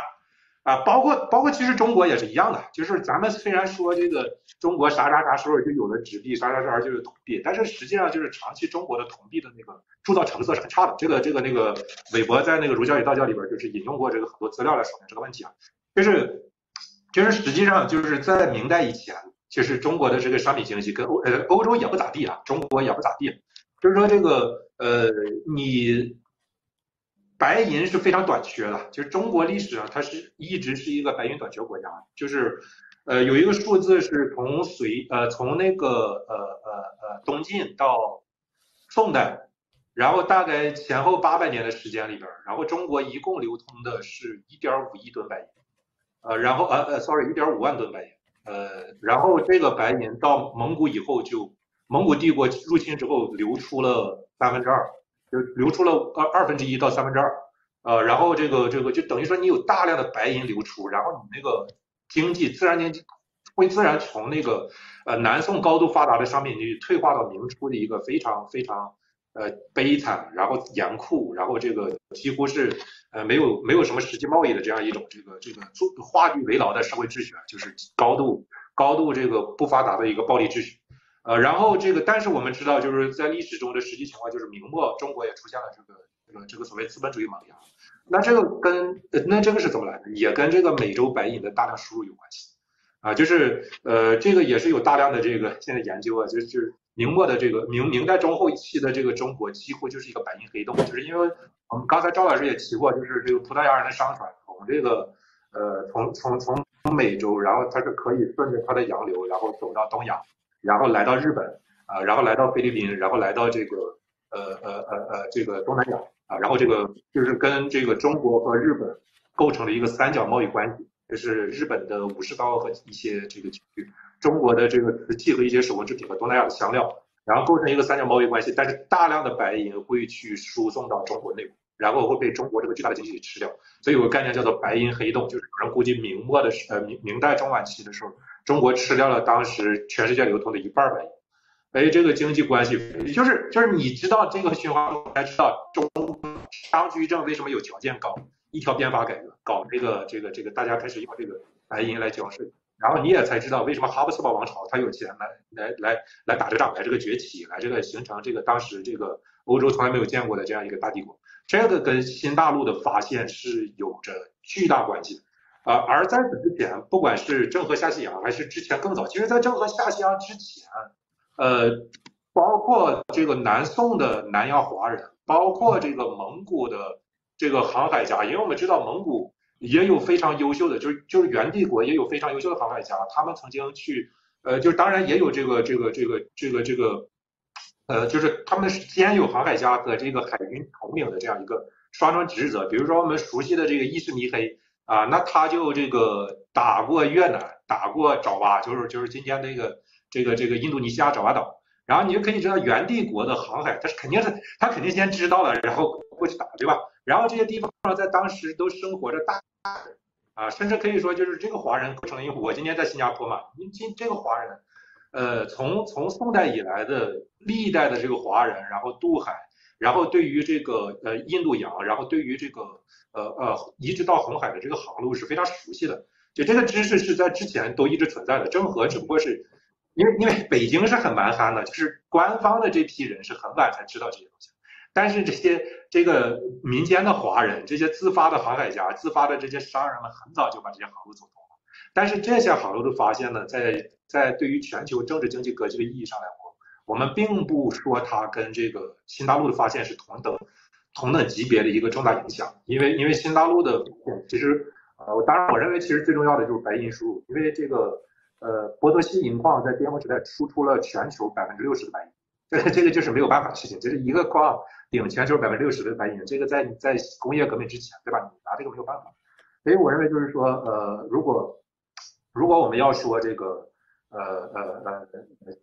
啊，包括包括其实中国也是一样的，就是咱们虽然说这个中国啥啥啥时候就有了纸币，啥啥啥就是铜币，但是实际上就是长期中国的铜币的那个铸造成色是很差的。这个这个那个韦伯在那个儒教与道教里边就是引用过这个很多资料来说明这个问题啊，就是其实实际上就是在明代以前。其实中国的这个商品经济跟欧呃欧洲也不咋地啊，中国也不咋地，就是说这个呃你白银是非常短缺的，就是中国历史上它是一直是一个白银短缺国家，就是呃有一个数字是从隋呃从那个呃呃呃东晋到宋代，然后大概前后八百年的时间里边，然后中国一共流通的是一点五亿吨白银，呃然后呃呃 sorry 一点五万吨白银。呃，然后这个白银到蒙古以后，就蒙古帝国入侵之后流出了三分之二，就流出了二二分之一到三分之二，呃，然后这个这个就等于说你有大量的白银流出，然后你那个经济自然经济会自然从那个呃南宋高度发达的商品经济退化到明初的一个非常非常呃悲惨，然后严酷，然后这个几乎是。呃，没有没有什么实际贸易的这样一种这个这个做画地为牢的社会秩序啊，就是高度高度这个不发达的一个暴力秩序。呃，然后这个，但是我们知道，就是在历史中的实际情况，就是明末中国也出现了这个这个这个所谓资本主义萌芽。那这个跟那这个是怎么来的？也跟这个美洲白银的大量输入有关系。啊，就是呃，这个也是有大量的这个 现在研究啊，就是。明末的这个明明代中后期的这个中国几乎就是一个白银黑洞，就是因为我们刚才赵老师也提过，就是这个葡萄牙人的商船从这个呃从从从美洲，然后它是可以顺着它的洋流，然后走到东亚，然后来到日本啊，然后来到菲律宾，然后来到这个呃呃呃呃这个东南亚啊，然后这个就是跟这个中国和日本构成了一个三角贸易关系，就是日本的武士刀和一些这个区域。中国的这个瓷器和一些手工制品和东南亚的香料，然后构成一个三角贸易关系。但是大量的白银会去输送到中国内部，然后会被中国这个巨大的经济给吃掉。所以有个概念叫做“白银黑洞”，就是有人估计明末的时呃明明代中晚期的时候，中国吃掉了当时全世界流通的一半白银。哎，这个经济关系就是就是你知道这个循环，才知道中张居正为什么有条件搞一条鞭法改革，搞这个这个这个大家开始用这个白银来交税。然后你也才知道为什么哈布斯堡王朝他有钱来来来来打这个仗，来这个崛起，来这个形成这个当时这个欧洲从来没有见过的这样一个大帝国，这个跟新大陆的发现是有着巨大关系的。啊，而在此之前，不管是郑和下西洋还是之前更早，其实在郑和下西洋之前，呃，包括这个南宋的南洋华人，包括这个蒙古的这个航海家，因为我们知道蒙古。也有非常优秀的，就是就是元帝国也有非常优秀的航海家，他们曾经去，呃，就是当然也有这个这个这个这个这个，呃，就是他们是兼有航海家和这个海军统领的这样一个双重职责。比如说我们熟悉的这个伊势尼黑啊，那他就这个打过越南，打过爪哇，就是就是今天那个这个这个印度尼西亚爪哇岛然后你就可以知道元帝国的航海，他是肯定是他肯定先知道了，然后过去打，对吧？然后这些地方呢在当时都生活着大啊，甚至可以说就是这个华人构成因为我今天在新加坡嘛，你今这个华人，呃，从从宋代以来的历代的这个华人，然后渡海，然后对于这个呃印度洋，然后对于这个呃呃一直到红海的这个航路是非常熟悉的，就这个知识是在之前都一直存在的，郑和只不过是。因为因为北京是很蛮憨的，就是官方的这批人是很晚才知道这些东西，但是这些这个民间的华人，这些自发的航海家、自发的这些商人们，很早就把这些航路走通了。但是这些航路的发现呢，在在对于全球政治经济格局的意义上来说，我们并不说它跟这个新大陆的发现是同等同等级别的一个重大影响，因为因为新大陆的其实呃，当然我认为其实最重要的就是白银输入，因为这个。呃，波多西银矿在巅峰时代输出了全球百分之六十的白银，这个这个就是没有办法的事情，就是一个矿顶全球百分之六十的白银，这个在在工业革命之前，对吧？你拿这个没有办法。所以我认为就是说，呃，如果如果我们要说这个，呃呃呃，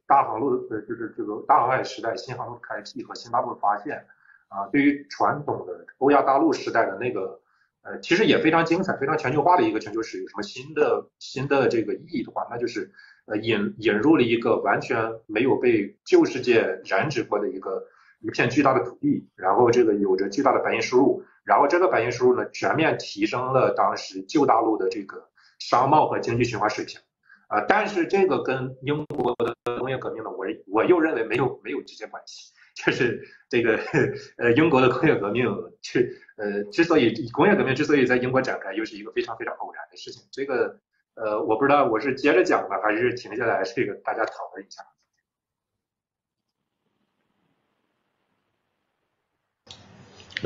大航路呃就是这个大航海时代新航路开辟和新大陆发现啊，对于传统的欧亚大陆时代的那个。呃，其实也非常精彩，非常全球化的一个全球史，有什么新的新的这个意义的话，那就是呃引引入了一个完全没有被旧世界染指过的一个一片巨大的土地，然后这个有着巨大的白银输入，然后这个白银输入呢全面提升了当时旧大陆的这个商贸和经济循环水平，啊，但是这个跟英国的工业革命呢，我我又认为没有没有直接关系。就是这个呃，英国的工业革命，去呃，之所以工业革命之所以在英国展开，又是一个非常非常偶然的事情。这个呃，我不知道我是接着讲呢，还是停下来这个大家讨论一下。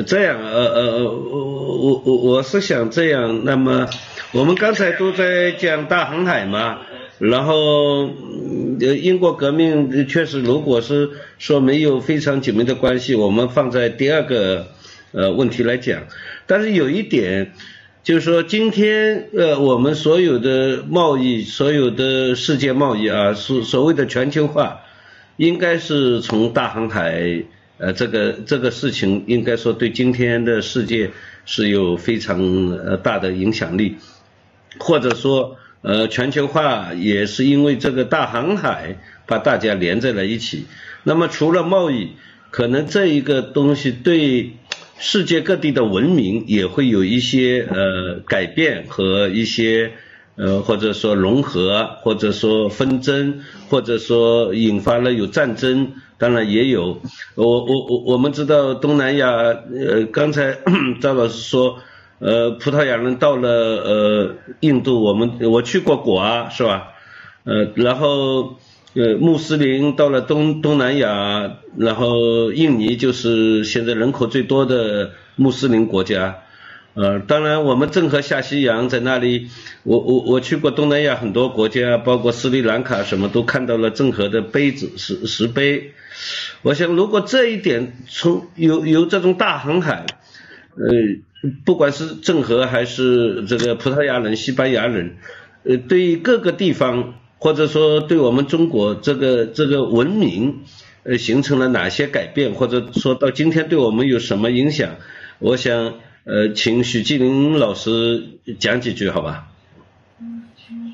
这样呃呃，我我我我是想这样。那么我们刚才都在讲大航海嘛。然后，呃，英国革命确实，如果是说没有非常紧密的关系，我们放在第二个呃问题来讲。但是有一点，就是说今天呃我们所有的贸易，所有的世界贸易啊，所所谓的全球化，应该是从大航海呃这个这个事情，应该说对今天的世界是有非常呃大的影响力，或者说。呃，全球化也是因为这个大航海把大家连在了一起。那么除了贸易，可能这一个东西对世界各地的文明也会有一些呃改变和一些呃或者说融合，或者说纷争，或者说引发了有战争。当然也有，我我我我们知道东南亚，呃，刚才 赵老师说。呃，葡萄牙人到了呃印度，我们我去过果阿是吧？呃，然后呃穆斯林到了东东南亚，然后印尼就是现在人口最多的穆斯林国家。呃，当然我们郑和下西洋在那里，我我我去过东南亚很多国家，包括斯里兰卡，什么都看到了郑和的碑子石石碑。我想如果这一点从有有这种大航海，呃。不管是郑和还是这个葡萄牙人、西班牙人，呃，对各个地方或者说对我们中国这个这个文明，呃，形成了哪些改变，或者说到今天对我们有什么影响？我想，呃，请许继林老师讲几句，好吧？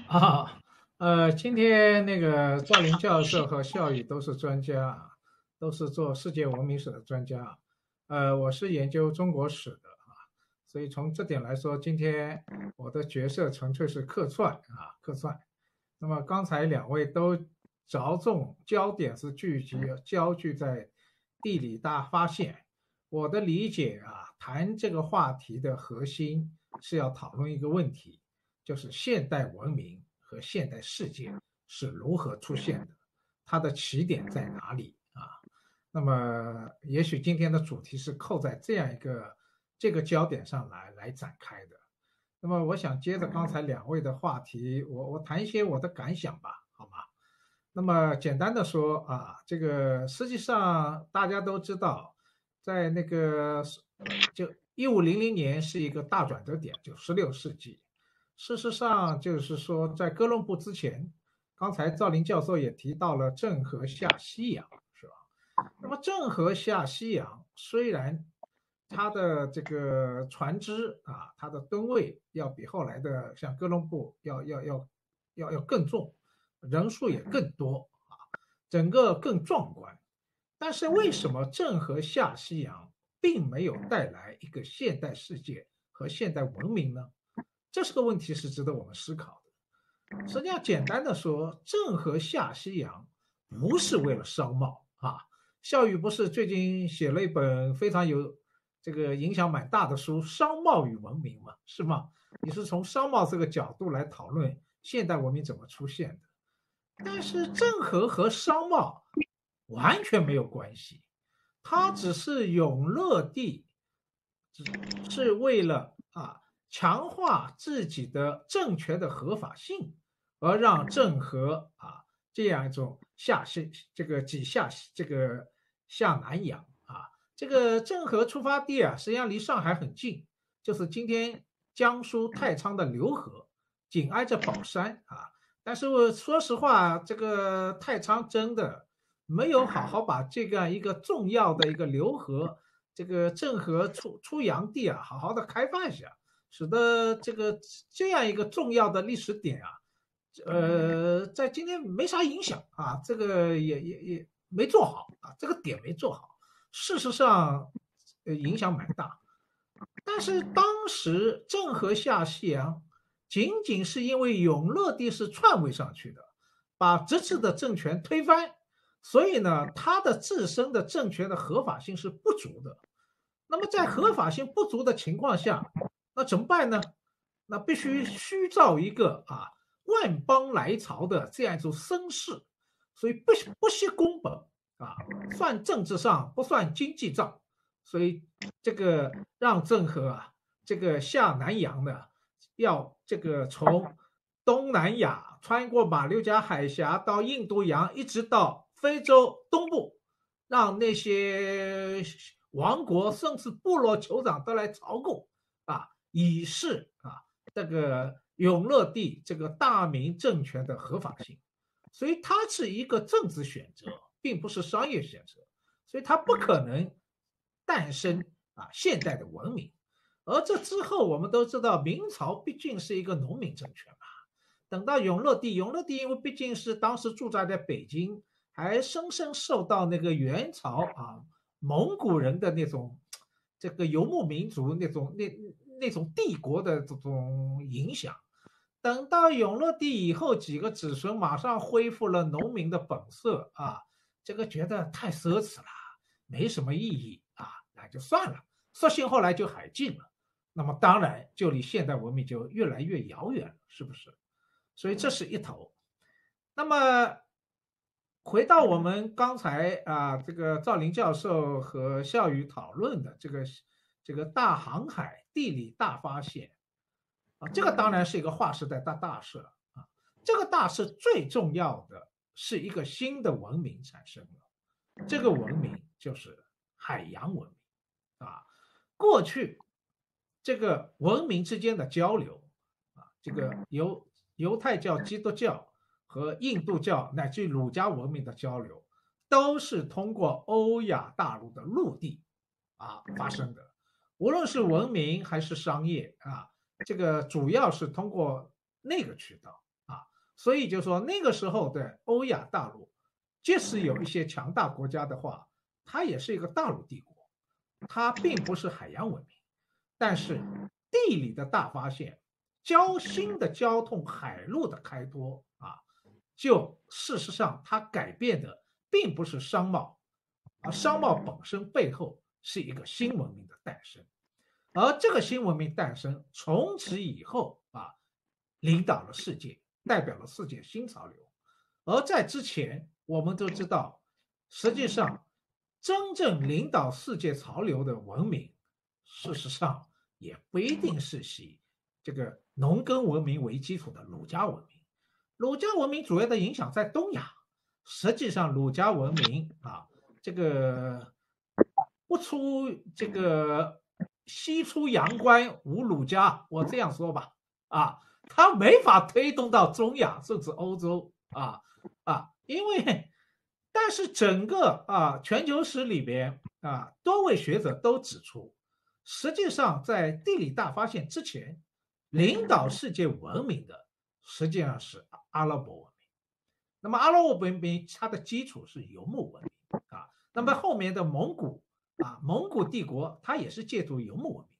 啊，呃，今天那个赵林教授和校宇都是专家，都是做世界文明史的专家，呃，我是研究中国史的啊。所以从这点来说，今天我的角色纯粹是客串啊，客串。那么刚才两位都着重焦点是聚集焦聚在地理大发现。我的理解啊，谈这个话题的核心是要讨论一个问题，就是现代文明和现代世界是如何出现的，它的起点在哪里啊？那么也许今天的主题是扣在这样一个。这个焦点上来来展开的，那么我想接着刚才两位的话题，我我谈一些我的感想吧，好吗？那么简单的说啊，这个实际上大家都知道，在那个就一五零零年是一个大转折点，就十六世纪。事实上就是说，在哥伦布之前，刚才赵林教授也提到了郑和下西洋，是吧？那么郑和下西洋虽然他的这个船只啊，它的吨位要比后来的像哥伦布要要要要要更重，人数也更多啊，整个更壮观。但是为什么郑和下西洋并没有带来一个现代世界和现代文明呢？这是个问题，是值得我们思考的。实际上，简单的说，郑和下西洋不是为了商贸啊。孝宇不是最近写了一本非常有这个影响蛮大的书《商贸与文明》嘛，是吗？你是从商贸这个角度来讨论现代文明怎么出现的。但是郑和和商贸完全没有关系，他只是永乐帝，只是为了啊。强化自己的政权的合法性，而让郑和啊这样一种下西这个几下这个下南洋，这个郑和出发地啊，实际上离上海很近，就是今天江苏太仓的浏河，紧挨着宝山啊。但是我说实话，这个太仓真的没有好好把这个一个重要的一个浏河，这个郑和出出洋地啊，好好的开发一下。使得这个这样一个重要的历史点啊，呃，在今天没啥影响啊，这个也也也没做好啊，这个点没做好，事实上，呃，影响蛮大。但是当时郑和下西洋，仅仅是因为永乐帝是篡位上去的，把这次的政权推翻，所以呢，他的自身的政权的合法性是不足的。那么在合法性不足的情况下，那怎么办呢？那必须虚造一个啊万邦来朝的这样一种声势，所以不惜不惜工本啊，算政治上不算经济账，所以这个让郑和啊这个下南洋呢，要这个从东南亚穿过马六甲海峡到印度洋，一直到非洲东部，让那些王国甚至部落酋长都来朝贡啊。以示啊，这个永乐帝这个大明政权的合法性，所以它是一个政治选择，并不是商业选择，所以它不可能诞生啊现代的文明。而这之后，我们都知道，明朝毕竟是一个农民政权嘛。等到永乐帝，永乐帝因为毕竟是当时驻扎在北京，还深深受到那个元朝啊蒙古人的那种这个游牧民族那种那。那种帝国的这种影响，等到永乐帝以后，几个子孙马上恢复了农民的本色啊，这个觉得太奢侈了，没什么意义啊，那就算了，索性后来就海禁了。那么当然就离现代文明就越来越遥远了，是不是？所以这是一头。那么回到我们刚才啊，这个赵林教授和笑宇讨论的这个。这个大航海地理大发现，啊，这个当然是一个划时代大大事了啊。这个大事最重要的是一个新的文明产生了，这个文明就是海洋文明啊。过去这个文明之间的交流啊，这个犹犹太教、基督教和印度教乃至儒家文明的交流，都是通过欧亚大陆的陆地啊发生的。无论是文明还是商业啊，这个主要是通过那个渠道，所以就说那个时候的欧亚大陆，即使有一些强大国家的话，它也是一个大陆帝国，它并不是海洋文明。但是地理的大发现，交新的交通海路的开拓啊，就事实上它改变的并不是商贸，而商贸本身背后是一个新文明的诞生。而这个新文明诞生，从此以后啊，领导了世界，代表了世界新潮流。而在之前，我们都知道，实际上真正领导世界潮流的文明，事实上也不一定是以这个农耕文明为基础的儒家文明。儒家文明主要的影响在东亚，实际上儒家文明啊，这个不出这个。西出阳关无儒家，我这样说吧，啊，他没法推动到中亚甚至欧洲啊啊，因为但是整个啊全球史里边啊，多位学者都指出，实际上在地理大发现之前，领导世界文明的实际上是阿拉伯文明。那么阿拉伯文明它的基础是游牧文明啊，那么后面的蒙古啊，蒙古帝国它也是借助游牧文明，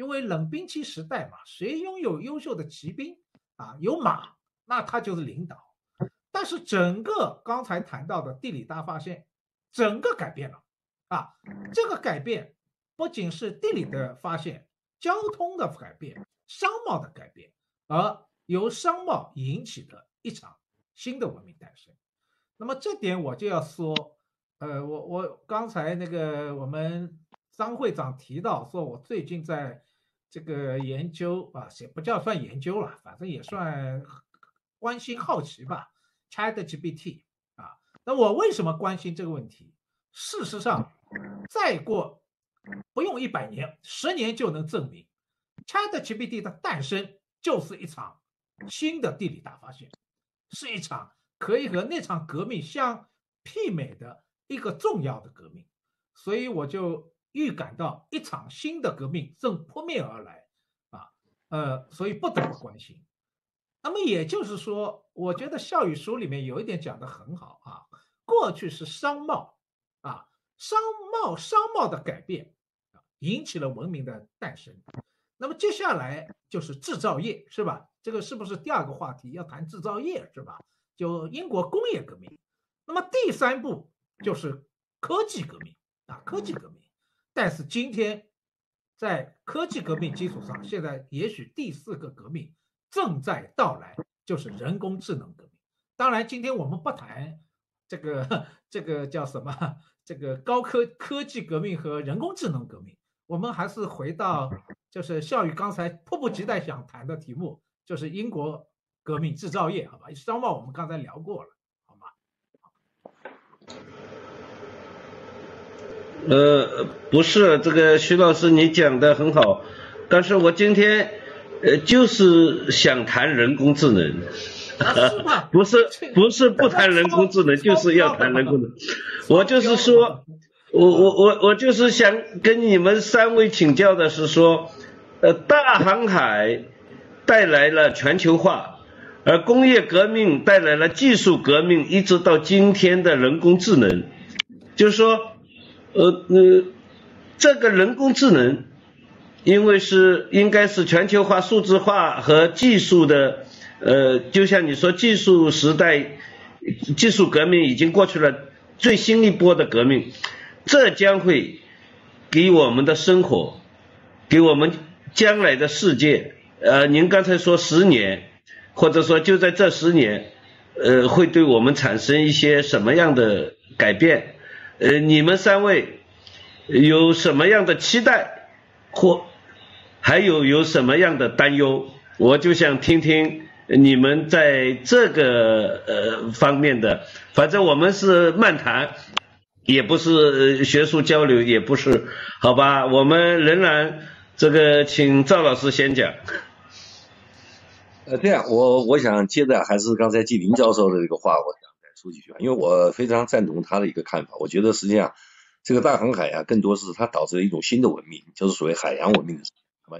因为冷兵器时代嘛，谁拥有优秀的骑兵啊，有马，那他就是领导。但是整个刚才谈到的地理大发现，整个改变了啊！这个改变不仅是地理的发现、交通的改变、商贸的改变，而由商贸引起的一场新的文明诞生。那么这点我就要说，呃，我我刚才那个我们张会长提到说，我最近在这个研究啊，也不叫算研究了，反正也算关心好奇吧。ChatGPT 啊，那我为什么关心这个问题？事实上，再过不用一百年，十年就能证明，ChatGPT 的诞生就是一场新的地理大发现，是一场可以和那场革命相媲美的一个重要的革命。所以我就预感到一场新的革命正扑面而来啊，呃，所以不得不关心。那么也就是说，我觉得《笑语书》里面有一点讲的很好啊。过去是商贸啊，商贸商贸的改变，引起了文明的诞生。那么接下来就是制造业，是吧？这个是不是第二个话题要谈制造业，是吧？就英国工业革命。那么第三步就是科技革命啊，科技革命。但是今天在科技革命基础上，现在也许第四个革命。正在到来，就是人工智能革命。当然，今天我们不谈这个这个叫什么，这个高科科技革命和人工智能革命。我们还是回到，就是笑宇刚才迫不及待想谈的题目，就是英国革命制造业，好吧？商贸我们刚才聊过了，好吗？呃，不是，这个徐老师你讲的很好，但是我今天。呃，就是想谈人工智能，不是不是不谈人工智能，就是要谈人工智能。我就是说，我我我我就是想跟你们三位请教的是说，呃，大航海带来了全球化，而工业革命带来了技术革命，一直到今天的人工智能，就是说，呃呃，这个人工智能。因为是应该是全球化、数字化和技术的，呃，就像你说，技术时代、技术革命已经过去了，最新一波的革命，这将会给我们的生活，给我们将来的世界，呃，您刚才说十年，或者说就在这十年，呃，会对我们产生一些什么样的改变？呃，你们三位有什么样的期待或？还有有什么样的担忧？我就想听听你们在这个呃方面的。反正我们是漫谈，也不是学术交流，也不是，好吧？我们仍然这个，请赵老师先讲。呃，这样，我我想接着还是刚才季林教授的这个话，我想说几句，因为我非常赞同他的一个看法。我觉得实际上这个大航海啊，更多是它导致了一种新的文明，就是所谓海洋文明的。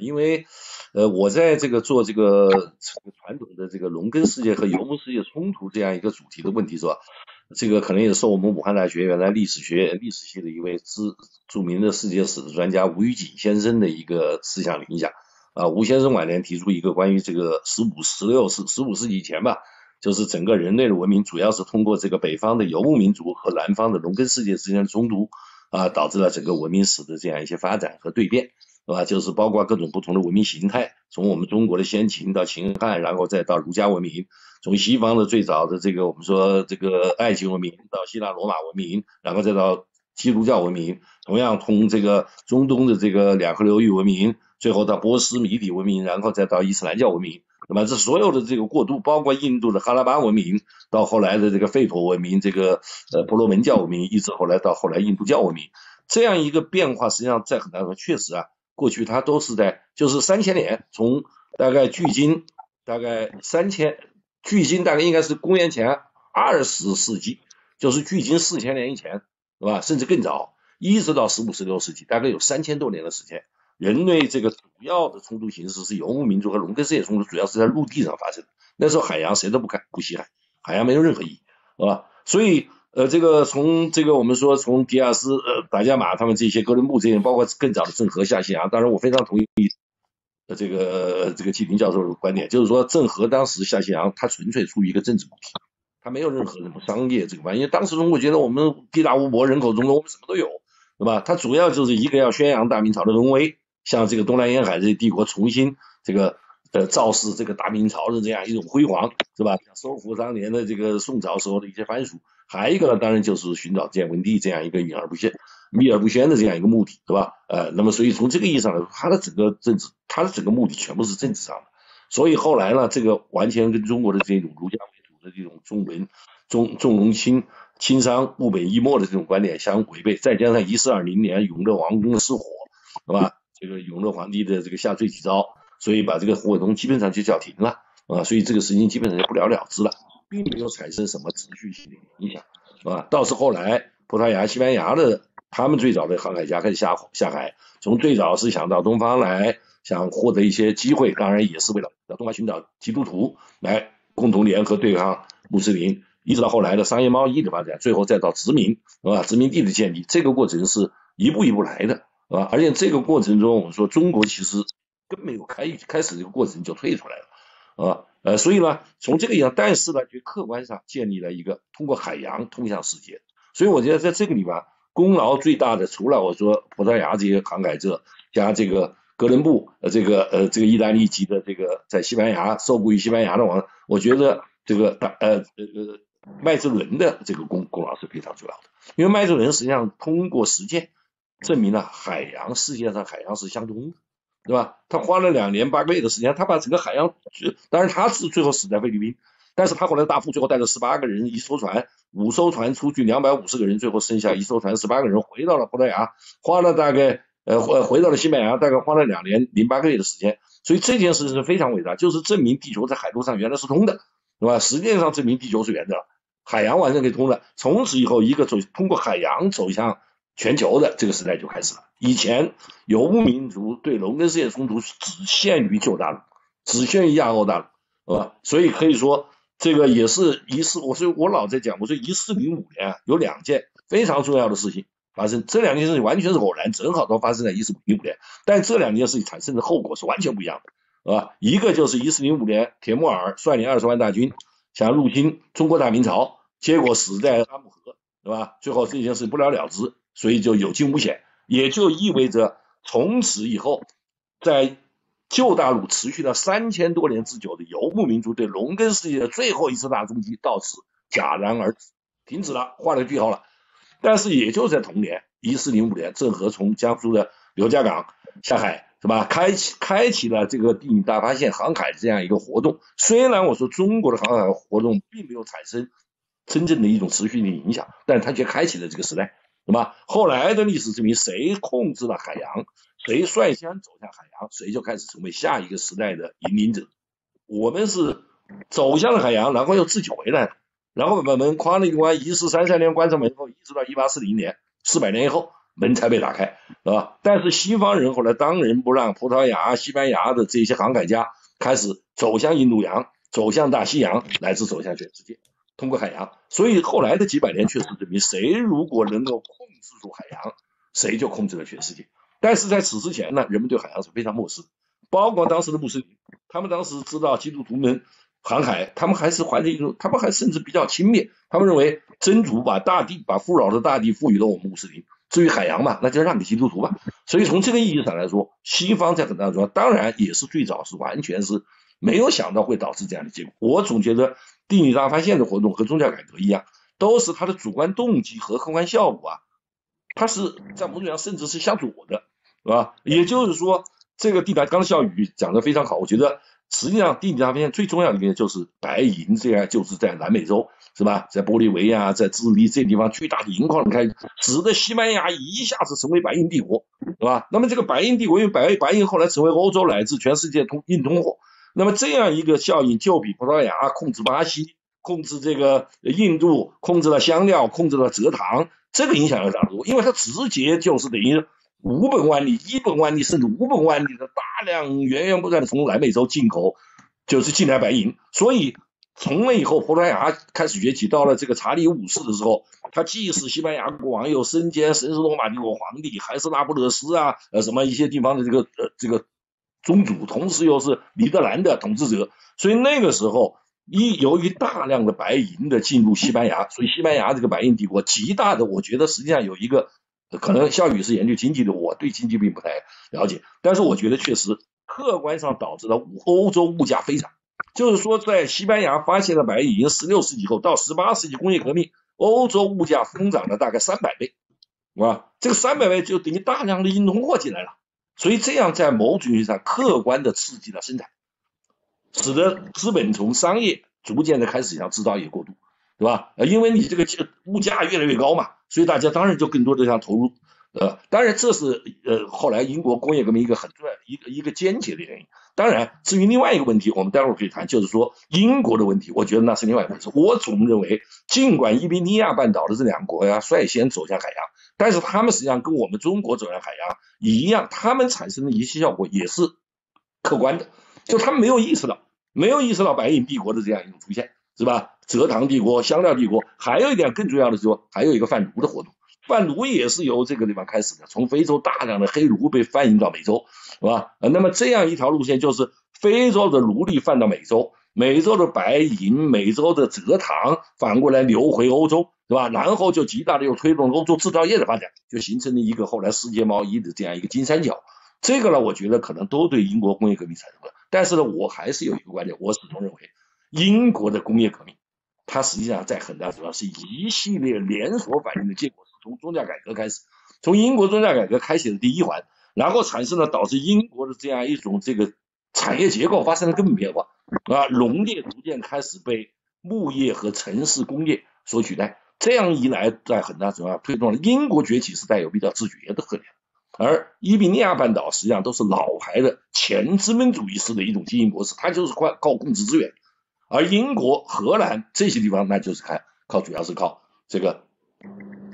因为，呃，我在这个做这个传统的这个农耕世界和游牧世界冲突这样一个主题的问题是吧？这个可能也受我们武汉大学原来历史学历史系的一位知著名的世界史的专家吴玉锦先生的一个思想影响啊。吴先生晚年提出一个关于这个十五、十六世、十五世纪以前吧，就是整个人类的文明主要是通过这个北方的游牧民族和南方的农耕世界之间的冲突啊，导致了整个文明史的这样一些发展和蜕变。是吧？就是包括各种不同的文明形态，从我们中国的先秦到秦汉，然后再到儒家文明，从西方的最早的这个我们说这个埃及文明，到希腊罗马文明，然后再到基督教文明，同样从这个中东的这个两河流域文明，最后到波斯米底文明，然后再到伊斯兰教文明。那么这所有的这个过渡，包括印度的哈拉巴文明，到后来的这个吠陀文明，这个呃婆罗门教文明，一直后来到后来印度教文明，这样一个变化，实际上在很大说确实啊。过去它都是在，就是三千年，从大概距今大概三千，距今大概应该是公元前二十世纪，就是距今四千年以前，是吧？甚至更早，一直到十五、十六世纪，大概有三千多年的时间，人类这个主要的冲突形式是游牧民族和农耕事业冲突，主要是在陆地上发生的。那时候海洋谁都不看不稀罕，海洋没有任何意义，是吧？所以。呃，这个从这个我们说从迪亚斯、呃达伽马他们这些哥伦布这些，包括更早的郑和下西洋，当然我非常同意呃这个这个季平教授的观点，就是说郑和当时下西洋，他纯粹出于一个政治目的，他没有任何什么商业这个玩意，因为当时中国觉得我们地大物博，人口众多，我们什么都有，对吧？他主要就是一个要宣扬大明朝的荣威，向这个东南沿海这些帝国重新这个。呃，造势这个大明朝的这样一种辉煌，是吧？收复当年的这个宋朝时候的一些藩属，还有一个呢，当然就是寻找建文帝这样一个隐而不宣、秘而不宣的这样一个目的，对吧？呃，那么所以从这个意义上来说，他的整个政治，他的整个目的全部是政治上的。所以后来呢，这个完全跟中国的这种儒家为主的这种重文、重重农轻轻商、务本抑末的这种观点相违背，再加上一四二零年永乐王宫失火，是吧？这个永乐皇帝的这个下坠几招。所以把这个胡伟东基本上就叫停了啊，所以这个事情基本上就不了了之了，并没有产生什么持续性的影响，是吧？倒是后来葡萄牙、西班牙的他们最早的航海家开始下下海，从最早是想到东方来，想获得一些机会，当然也是为了到东方寻找基督徒来共同联合对抗穆斯林，一直到后来的商业贸易的发展，最后再到殖民，是吧？殖民地的建立，这个过程是一步一步来的，是吧？而且这个过程中，我们说中国其实。根本没有开开始这个过程就退出来了，啊呃，所以呢，从这个意义上，但是呢，就客观上建立了一个通过海洋通向世界，所以我觉得在这个地方功劳最大的，除了我说葡萄牙这些航海者加这个哥伦布，呃，这个呃这个意大利籍的这个在西班牙受雇于西班牙的王，我觉得这个大呃呃麦哲伦的这个功功劳是非常重要的，因为麦哲伦实际上通过实践证明了海洋世界上海洋是相通的。对吧？他花了两年八个月的时间，他把整个海洋，当然他是最后死在菲律宾，但是他后来大副最后带着十八个人，一艘船，五艘船出去两百五十个人，最后剩下一艘船十八个人回到了葡萄牙，花了大概呃回到了西班牙，大概花了两年零八个月的时间，所以这件事情是非常伟大，就是证明地球在海路上原来是通的，对吧？实际上证明地球是圆的，海洋完全可以通的，从此以后一个走通过海洋走向。全球的这个时代就开始了。以前游牧民族对农耕事业冲突是只限于旧大陆，只限于亚欧大陆，是吧？所以可以说，这个也是一四，我说我老在讲，我说一四零五年啊有两件非常重要的事情发生，这两件事情完全是偶然，正好都发生在一四零五年，但这两件事情产生的后果是完全不一样的，是吧？一个就是一四零五年，铁木尔率领二十万大军想入侵中国大明朝，结果死在阿姆河，是吧？最后这件事不了了之。所以就有惊无险，也就意味着从此以后，在旧大陆持续了三千多年之久的游牧民族对农耕事业的最后一次大冲击到此戛然而止，停止了，画了句号了。但是也就在同年，一四零五年，郑和从江苏的刘家港下海，是吧？开启开启了这个地理大发现航海这样一个活动。虽然我说中国的航海活动并没有产生真正的一种持续的影响，但它却开启了这个时代。那么后来的历史证明，谁控制了海洋，谁率先走向海洋，谁就开始成为下一个时代的引领者。我们是走向了海洋，然后又自己回来了，然后把门框了一关，一四三三年关上门后，一直到一八四零年，四百年以后门才被打开，是吧？但是西方人后来当仁不让，葡萄牙、西班牙的这些航海家开始走向印度洋，走向大西洋，乃至走向全世界。通过海洋，所以后来的几百年确实证明，谁如果能够控制住海洋，谁就控制了全世界。但是在此之前呢，人们对海洋是非常漠视，包括当时的穆斯林，他们当时知道基督徒们航海，他们还是怀着一种，他们还甚至比较轻蔑，他们认为真主把大地、把富饶的大地赋予了我们穆斯林，至于海洋嘛，那就让给基督徒吧。所以从这个意义上来说，西方在很大程度上当然也是最早是完全是。没有想到会导致这样的结果。我总觉得地理大发现的活动和宗教改革一样，都是他的主观动机和客观效果啊，它是在某种上甚至是向左的，是吧？也就是说，这个地大，刚笑宇讲的非常好。我觉得实际上地理大发现最重要的一点就是白银，这样就是在南美洲，是吧？在玻利维亚、在智利这地方巨大的银矿开，使得西班牙一下子成为白银帝国，是吧？那么这个白银帝国，因为白白银后来成为欧洲乃至全世界通硬通货。那么这样一个效应，就比葡萄牙控制巴西控制这个印度，控制了香料，控制了蔗糖，这个影响要大得多，因为它直接就是等于五百万里、一百万里甚至五百万里的大量源源不断的从南美洲进口，就是进来白银，所以从那以后葡萄牙开始崛起，到了这个查理五世的时候，他既是西班牙国王，又身兼神圣罗马帝国皇帝，还是那不勒斯啊呃什么一些地方的这个呃这个宗主，同时又是米德兰的统治者，所以那个时候。一由于大量的白银的进入西班牙，所以西班牙这个白银帝国极大的，我觉得实际上有一个可能，肖宇是研究经济的，我对经济并不太了解，但是我觉得确实客观上导致了欧洲物价飞涨，就是说在西班牙发现了白银，十六世纪后到十八世纪工业革命，欧洲物价疯涨了大概三百倍，啊？这个三百倍就等于大量的硬通货进来了，所以这样在某种意义上客观的刺激了生产。使得资本从商业逐渐的开始向制造业过渡，对吧？因为你这个物价越来越高嘛，所以大家当然就更多的向投入。呃，当然这是呃后来英国工业革命一个很重要的一个一个间接的原因。当然，至于另外一个问题，我们待会儿可以谈，就是说英国的问题，我觉得那是另外一回事。我总认为，尽管伊比利亚半岛的这两个国家率先走向海洋，但是他们实际上跟我们中国走向海洋一样，他们产生的一些效果也是客观的。就他们没有意识到，没有意识到白银帝国的这样一种出现，是吧？蔗糖帝国、香料帝国，还有一点更重要的是说，还有一个贩奴的活动，贩奴也是由这个地方开始的，从非洲大量的黑奴被贩运到美洲，是吧？那么这样一条路线就是非洲的奴隶贩到美洲，美洲的白银、美洲的蔗糖反过来流回欧洲，是吧？然后就极大的又推动欧洲制造业的发展，就形成了一个后来世界贸易的这样一个金三角。这个呢，我觉得可能都对英国工业革命产生了。但是呢，我还是有一个观点，我始终认为，英国的工业革命，它实际上在很大程度上是一系列连锁反应的结果，从宗教改革开始，从英国宗教改革开启的第一环，然后产生了导致英国的这样一种这个产业结构发生了根本变化，啊，农业逐渐开始被牧业和城市工业所取代，这样一来，在很大程度上推动了英国崛起是带有比较自觉的特点。而伊比利亚半岛实际上都是老牌的前资本主义式的一种经营模式，它就是靠靠控制资源，而英国、荷兰这些地方那就是看靠主要是靠这个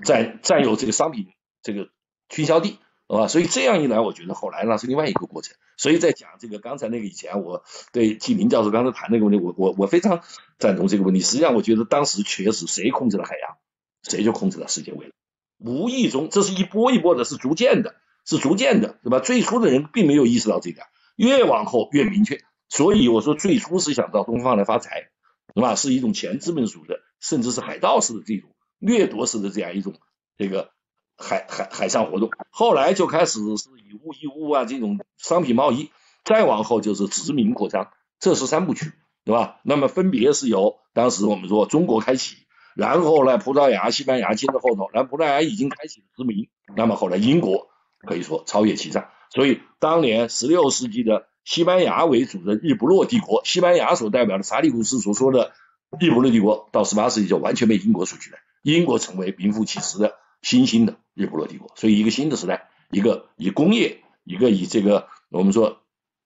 占占有这个商品这个倾销地，啊？所以这样一来，我觉得后来那是另外一个过程。所以在讲这个刚才那个以前，我对纪林教授刚才谈那个问题，我我我非常赞同这个问题。实际上，我觉得当时确实谁控制了海洋，谁就控制了世界未来。无意中，这是一波一波的，是逐渐的。是逐渐的，对吧？最初的人并没有意识到这点，越往后越明确。所以我说，最初是想到东方来发财，对吧？是一种前资本主义的，甚至是海盗式的这种掠夺式的这样一种这个海海海上活动。后来就开始是以物易物啊，这种商品贸易，再往后就是殖民扩张，这是三部曲，对吧？那么分别是由当时我们说中国开启，然后呢葡萄牙、西班牙接着后头，然后葡萄牙已经开启了殖民，那么后来英国。可以说超越其上，所以当年十六世纪的西班牙为主的日不落帝国，西班牙所代表的查理五世所说的日不落帝国，到十八世纪就完全被英国所取代，英国成为名副其实的新兴的日不落帝国。所以一个新的时代，一个以工业，一个以这个我们说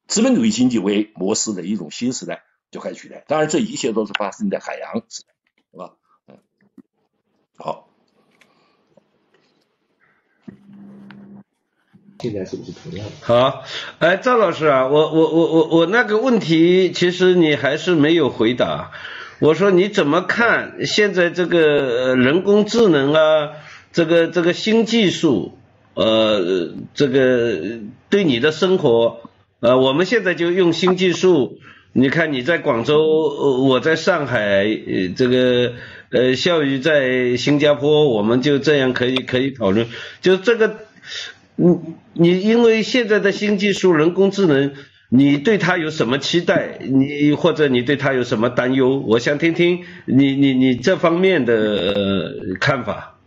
资本主义经济为模式的一种新时代就开始取代。当然，这一切都是发生在海洋时代，是吧？嗯，好。现在是不是同样的？好，哎，赵老师啊，我我我我我那个问题，其实你还是没有回答。我说你怎么看现在这个人工智能啊，这个这个新技术，呃，这个对你的生活，呃，我们现在就用新技术。你看你在广州，我在上海，这个呃，笑宇在新加坡，我们就这样可以可以讨论，就这个。你你因为现在的新技术人工智能，你对他有什么期待？你或者你对他有什么担忧？我想听听你你你这方面的呃看法。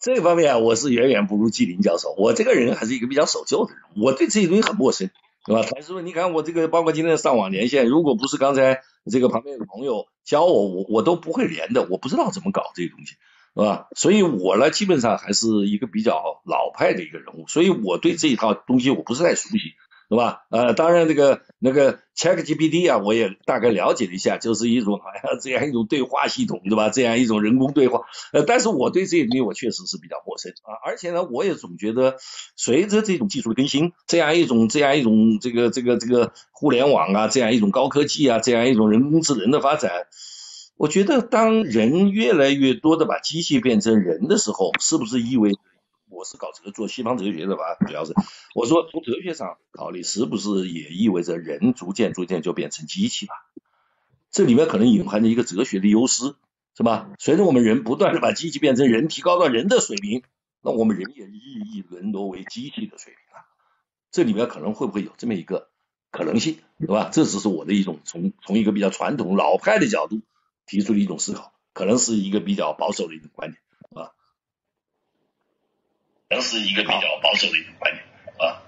这方面我是远远不如季林教授。我这个人还是一个比较守旧的人，我对这些东西很陌生，对吧？谭师傅，你看我这个，包括今天上网连线，如果不是刚才这个旁边有朋友教我，我我都不会连的，我不知道怎么搞这些东西。是吧？所以我呢，基本上还是一个比较老派的一个人物，所以我对这一套东西我不是太熟悉。是吧？呃，当然这个那个 ChatGPT 啊，我也大概了解了一下，就是一种好像 这样一种对话系统，对吧？这样一种人工对话。呃，但是我对这些东西我确实是比较陌生啊，而且呢，我也总觉得随着这种技术的更新，这样一种这样一种这个这个这个互联网啊，这样一种高科技啊，这样一种人工智能的发展，我觉得当人越来越多的把机器变成人的时候，是不是意味？我是搞哲做西方哲学的吧，主要是我说从哲学上考虑，是不是也意味着人逐渐逐渐就变成机器了？这里面可能隐含着一个哲学的优势，是吧？随着我们人不断的把机器变成人，提高到人的水平，那我们人也日益沦落为机器的水平了。这里面可能会不会有这么一个可能性，对吧？这只是我的一种从从一个比较传统老派的角度提出的一种思考，可能是一个比较保守的一种观点。能是一个比较保守的一个观点啊，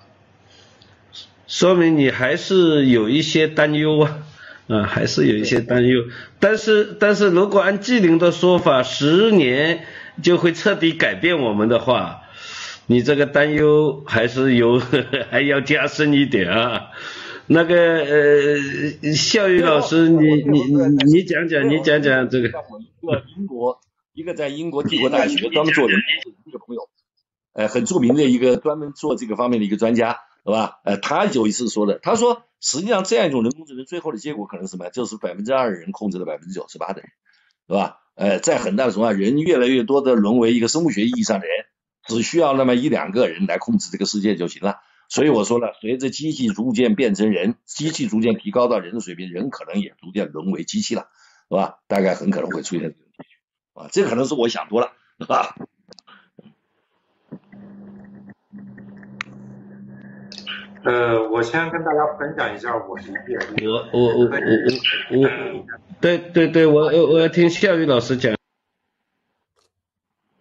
说明你还是有一些担忧啊，啊，还是有一些担忧。但是，但是如果按纪灵的说法，十年就会彻底改变我们的话，你这个担忧还是有，还要加深一点啊。那个呃，笑宇老师，你你你你讲讲，你讲讲这个。一个英国，一个在英国帝国大学专门做人工智能的朋友。呃，很著名的一个专门做这个方面的一个专家，是吧？呃，他有一次说的，他说，实际上这样一种人工智能最后的结果可能什么？就是百分之二的人控制了百分之九十八的人，是吧？呃，在很大的情况下，人越来越多的沦为一个生物学意义上的人，只需要那么一两个人来控制这个世界就行了。所以我说了，随着机器逐渐变成人，机器逐渐提高到人的水平，人可能也逐渐沦为机器了，是吧？大概很可能会出现这种结局，啊，这可能是我想多了，是吧？呃，我先跟大家分享一下我理解。我我我我我我，对对对，我我我要听夏宇老师讲。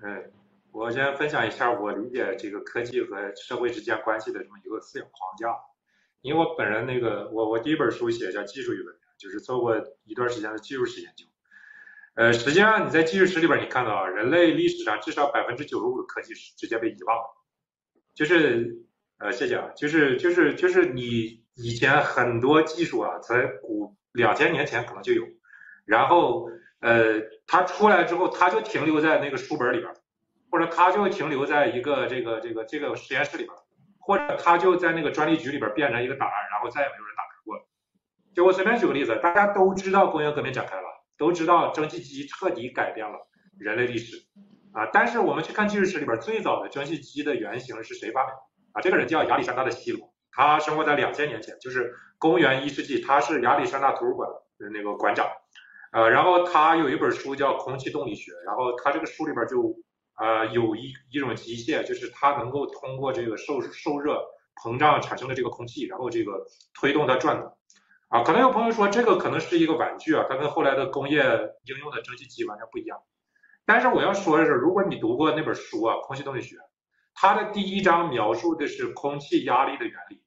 嗯，我先分享一下我理解这个科技和社会之间关系的这么一个思想框架。因为我本人那个，我我第一本书写叫《技术与文明》，就是做过一段时间的技术史研究。呃，实际上你在技术史里边，你看到啊，人类历史上至少百分之九十五的科技是直接被遗忘了，就是。呃，谢谢啊，就是就是就是你以前很多技术啊，在古两千年前可能就有，然后呃，它出来之后，它就停留在那个书本里边，或者它就停留在一个这个这个这个实验室里边，或者它就在那个专利局里边变成一个档案，然后再也没有人打开过。就我随便举个例子，大家都知道工业革命展开了，都知道蒸汽机彻底改变了人类历史啊，但是我们去看技术史里边，最早的蒸汽机的原型是谁发明？啊，这个人叫亚历山大的希罗，他生活在两千年前，就是公元一世纪，他是亚历山大图书馆的那个馆长，呃，然后他有一本书叫《空气动力学》，然后他这个书里边就呃有一一种机械，就是它能够通过这个受受热膨胀产生的这个空气，然后这个推动它转动。啊，可能有朋友说这个可能是一个玩具啊，它跟后来的工业应用的蒸汽机完全不一样。但是我要说的是，如果你读过那本书啊，《空气动力学》。它的第一章描述的是空气压力的原理，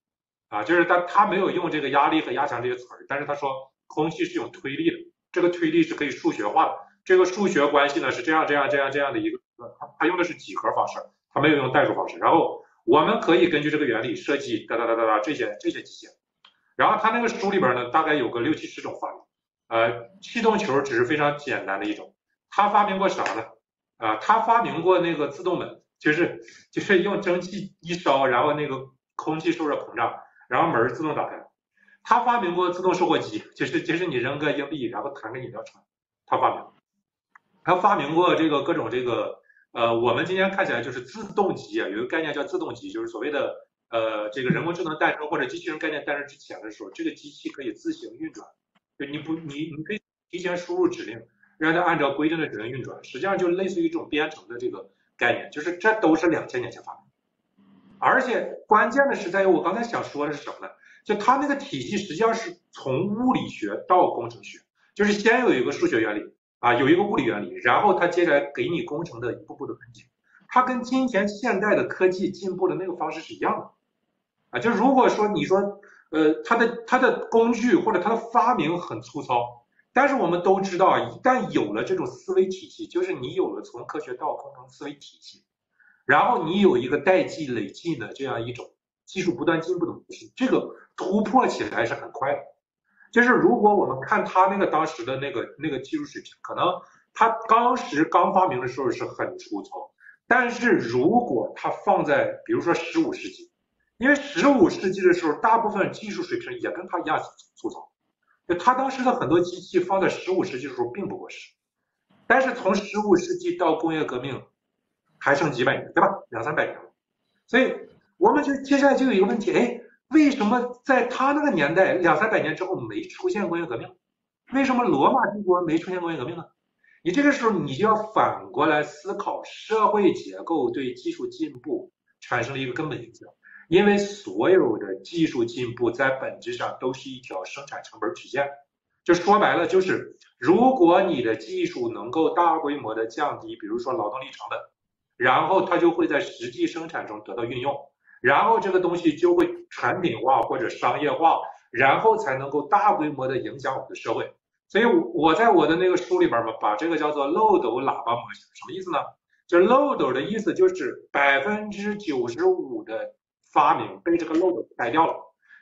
啊，就是他他没有用这个压力和压强这些词儿，但是他说空气是有推力的，这个推力是可以数学化的，这个数学关系呢是这样这样这样这样的一个，他他用的是几何方式，他没有用代数方式，然后我们可以根据这个原理设计哒哒哒哒哒这些这些机械，然后他那个书里边呢大概有个六七十种发明，呃，气动球只是非常简单的一种，他发明过啥呢？啊，他发明过那个自动门。就是就是用蒸汽一烧，然后那个空气受热膨胀，然后门自动打开。他发明过自动售货机，就是就是你扔个硬币，然后弹个饮料出来。他发明。他发明过这个各种这个呃，我们今天看起来就是自动机啊，有一个概念叫自动机，就是所谓的呃这个人工智能诞生或者机器人概念诞生之前的时候，这个机器可以自行运转，就你不你你可以提前输入指令，让它按照规定的指令运转，实际上就类似于一种编程的这个。概念就是这都是两千年前发明，而且关键的是在于我刚才想说的是什么呢？就它那个体系实际上是从物理学到工程学，就是先有一个数学原理啊，有一个物理原理，然后它接下来给你工程的一步步的分解，它跟今天现代的科技进步的那个方式是一样的啊。就如果说你说呃它的它的工具或者它的发明很粗糙。但是我们都知道，一旦有了这种思维体系，就是你有了从科学到工程思维体系，然后你有一个代际累进的这样一种技术不断进步的模式，这个突破起来是很快的。就是如果我们看他那个当时的那个那个技术水平，可能他当时刚发明的时候是很粗糙，但是如果他放在比如说十五世纪，因为十五世纪的时候大部分技术水平也跟他一样粗糙，就他当时的很多机器放在十五世纪的时候并不过时，但是从十五世纪到工业革命还剩几百年，对吧？两三百年，所以我们就接下来就有一个问题，哎。为什么在他那个年代两三百年之后没出现工业革命？为什么罗马帝国没出现工业革命呢？你这个时候你就要反过来思考社会结构对技术进步产生了一个根本影响，因为所有的技术进步在本质上都是一条生产成本曲线，就说白了就是如果你的技术能够大规模的降低，比如说劳动力成本，然后它就会在实际生产中得到运用。然后这个东西就会产品化或者商业化，然后才能够大规模的影响我们的社会。所以我我在我的那个书里边嘛，把这个叫做漏斗喇叭模型，什么意思呢？就漏斗的意思就是百分之九十五的发明被这个漏斗盖掉了，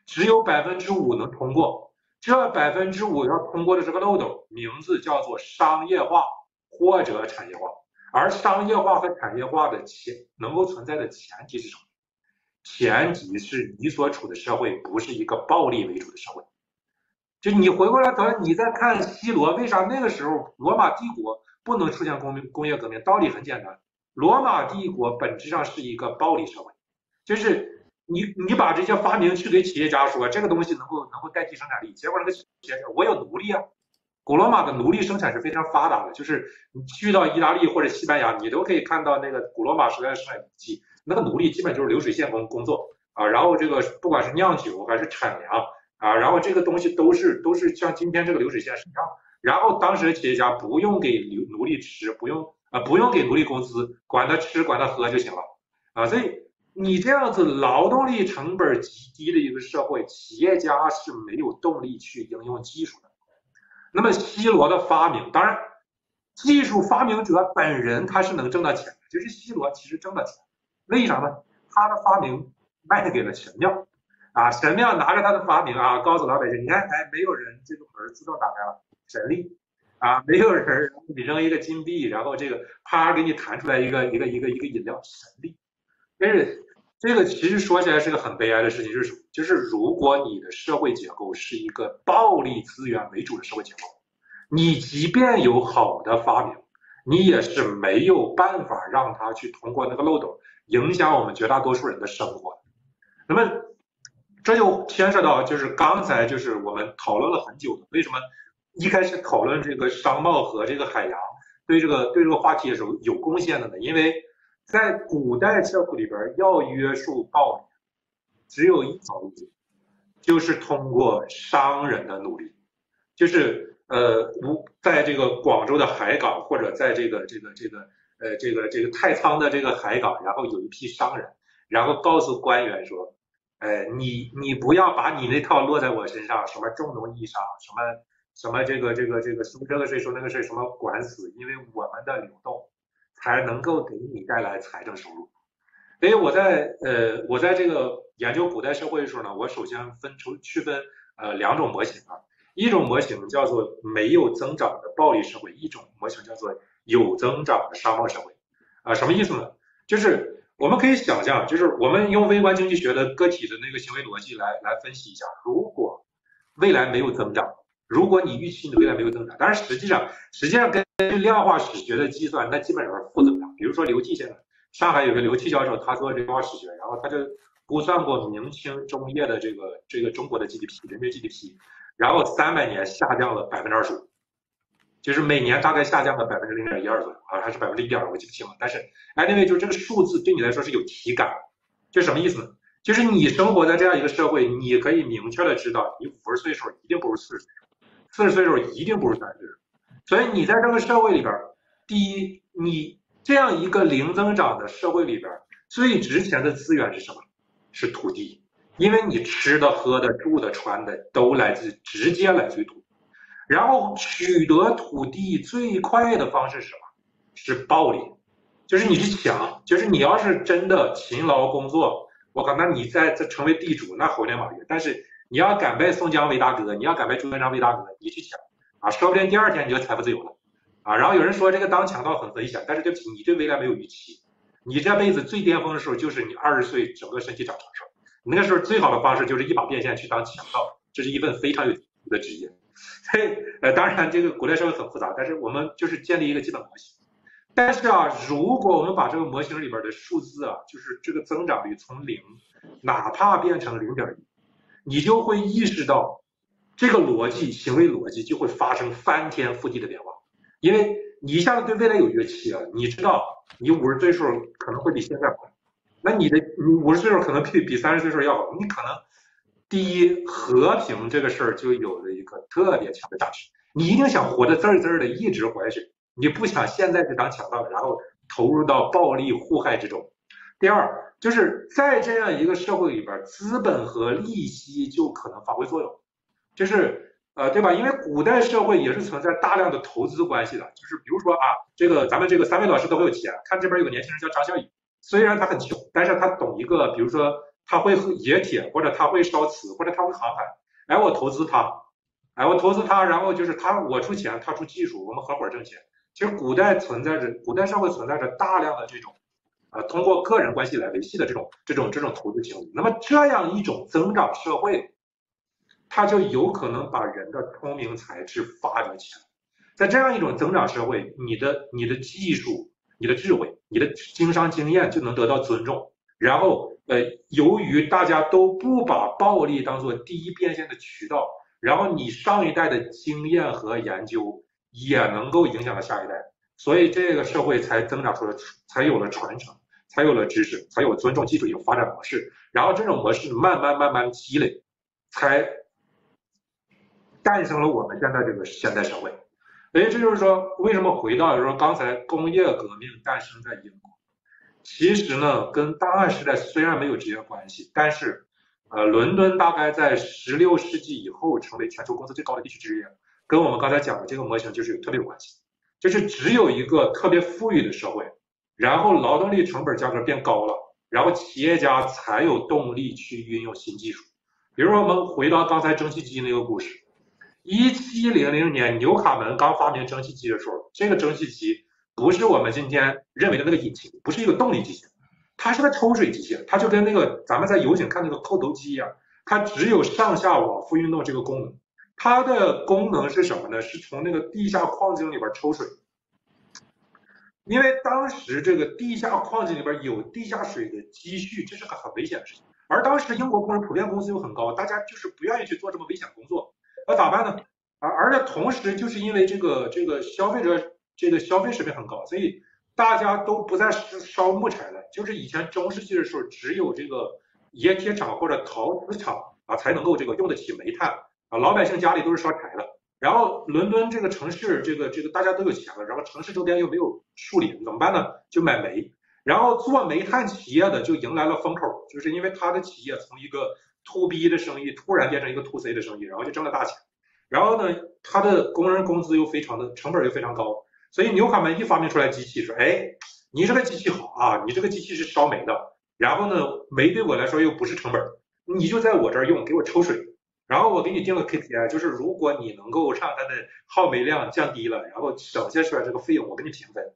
只有百分之五能通过。这百分之五要通过的这个漏斗，名字叫做商业化或者产业化。而商业化和产业化的前能够存在的前提是什么？前提是你所处的社会不是一个暴力为主的社会，就你回过来头，你再看西罗，为啥那个时候罗马帝国不能出现工工业革命？道理很简单，罗马帝国本质上是一个暴力社会，就是你你把这些发明去给企业家说，这个东西能够能够代替生产力，结果那个企业家我有奴隶啊，古罗马的奴隶生产是非常发达的，就是你去到意大利或者西班牙，你都可以看到那个古罗马时代的生产机器。那个奴隶基本就是流水线工工作啊，然后这个不管是酿酒还是产粮啊，然后这个东西都是都是像今天这个流水线是一样。然后当时的企业家不用给奴奴隶吃，不用啊不用给奴隶工资，管他吃管他喝就行了啊。所以你这样子劳动力成本极低的一个社会，企业家是没有动力去应用技术的。那么西罗的发明，当然技术发明者本人他是能挣到钱的，就是西罗其实挣到钱。为啥呢？他的发明卖给了神庙，啊，神庙拿着他的发明啊，告诉老百姓，你看，哎，没有人这个门自动打开了，神力，啊，没有人，你扔一个金币，然后这个啪给你弹出来一个一个一个一个饮料，神力。但是这个其实说起来是个很悲哀的事情，就是？就是如果你的社会结构是一个暴力资源为主的社会结构，你即便有好的发明，你也是没有办法让它去通过那个漏斗。影响我们绝大多数人的生活，那么这就牵涉到就是刚才就是我们讨论了很久的，为什么一开始讨论这个商贸和这个海洋对这个对这个话题的时候有贡献的呢？因为在古代社会里边要约束暴力，只有一条路，就是通过商人的努力，就是呃，无在这个广州的海港或者在这个这个这个。呃，这个这个太仓的这个海港，然后有一批商人，然后告诉官员说，呃，你你不要把你那套落在我身上，什么重农抑商，什么什么这个这个这个收这个税收那个税，什么管死，因为我们的流动才能够给你带来财政收入。所以我在呃我在这个研究古代社会的时候呢，我首先分出区分呃两种模型啊，一种模型叫做没有增长的暴力社会，一种模型叫做。有增长的商贸社会，啊，什么意思呢？就是我们可以想象，就是我们用微观经济学的个体的那个行为逻辑来来分析一下，如果未来没有增长，如果你预期你的未来没有增长，但是实际上实际上根据量化史学的计算，那基本上是负增长。比如说刘骥先生，上海有个刘骥教授，他做量化史学，然后他就估算过明清中叶的这个这个中国的 GDP 人均 GDP，然后三百年下降了百分之二十五。就是每年大概下降了百分之零点一二左右啊，还是百分之一点，我记不清了。但是，anyway，就这个数字对你来说是有体感，就什么意思呢？就是你生活在这样一个社会，你可以明确的知道，你五十岁的时候一定不如四十岁，四十岁时候一定不如三十岁。所以你在这个社会里边，第一，你这样一个零增长的社会里边，最值钱的资源是什么？是土地，因为你吃的、喝的、住的、穿的都来自直接来自于土。然后取得土地最快的方式是什么？是暴力，就是你去抢，就是你要是真的勤劳工作，我靠，那你再再成为地主，那猴年马月。但是你要敢拜宋江为大哥，你要敢拜朱元璋为大哥，你去抢啊，说不定第二天你就财富自由了啊。然后有人说这个当强盗很危险，但是对不起，你对未来没有预期。你这辈子最巅峰的时候就是你二十岁，整个身体长成时候，那个时候最好的方式就是一把变现去当强盗，这是一份非常有的职业。所以呃，当然这个古代社会很复杂，但是我们就是建立一个基本模型。但是啊，如果我们把这个模型里边的数字啊，就是这个增长率从零，哪怕变成零点一，你就会意识到这个逻辑、行为逻辑就会发生翻天覆地的变化。因为你一下子对未来有预期啊，你知道你五十岁时候可能会比现在好，那你的你五十岁时候可能比比三十岁时候要好，你可能第一和平这个事儿就有了一个特别强的价值，你一定想活得滋儿滋儿的一直活下去。你不想现在就当强盗，然后投入到暴力互害之中。第二，就是在这样一个社会里边，资本和利息就可能发挥作用，就是呃，对吧？因为古代社会也是存在大量的投资关系的，就是比如说啊，这个咱们这个三位老师都很有钱，看这边有个年轻人叫张小雨，虽然他很穷，但是他懂一个，比如说他会冶铁，或者他会烧瓷，或者他会航海，哎，我投资他，哎，我投资他，然后就是他我出钱，他出技术，我们合伙挣钱。其实古代存在着，古代社会存在着大量的这种，呃，通过个人关系来维系的这种、这种、这种投资行为。那么这样一种增长社会，它就有可能把人的聪明才智发展起来。在这样一种增长社会，你的、你的技术、你的智慧、你的经商经验就能得到尊重。然后，呃，由于大家都不把暴力当做第一变现的渠道，然后你上一代的经验和研究。也能够影响到下一代，所以这个社会才增长出来，才有了传承，才有了知识，才有尊重技术一种发展模式。然后这种模式慢慢慢慢积累，才诞生了我们现在这个现代社会。所以这就是说，为什么回到说刚才工业革命诞生在英国，其实呢跟档案时代虽然没有直接关系，但是呃，伦敦大概在十六世纪以后成为全球工资最高的地区之一。跟我们刚才讲的这个模型就是有特别有关系，就是只有一个特别富裕的社会，然后劳动力成本价格变高了，然后企业家才有动力去运用新技术。比如说，我们回到刚才蒸汽机那个故事，一七零零年纽卡门刚发明蒸汽机的时候，这个蒸汽机不是我们今天认为的那个引擎，不是一个动力机械，它是个抽水机械，它就跟那个咱们在油井看那个扣头机一样，它只有上下往复运动这个功能。它的功能是什么呢？是从那个地下矿井里边抽水，因为当时这个地下矿井里边有地下水的积蓄，这是个很危险的事情。而当时英国工人普遍工资又很高，大家就是不愿意去做这么危险工作，那咋办呢？而而且同时就是因为这个这个消费者这个消费水平很高，所以大家都不再烧木柴了。就是以前中世纪的时候，只有这个冶铁厂或者陶瓷厂啊才能够这个用得起煤炭。啊，老百姓家里都是烧柴的，然后伦敦这个城市，这个这个大家都有钱了，然后城市周边又没有树林，怎么办呢？就买煤，然后做煤炭企业的就迎来了风口，就是因为他的企业从一个 to B 的生意突然变成一个 to C 的生意，然后就挣了大钱，然后呢，他的工人工资又非常的成本又非常高，所以纽卡门一发明出来机器，说，哎，你这个机器好啊，你这个机器是烧煤的，然后呢，煤对我来说又不是成本，你就在我这儿用，给我抽水。然后我给你定了 KPI，就是如果你能够让它的耗煤量降低了，然后省下出来这个费用，我给你平分。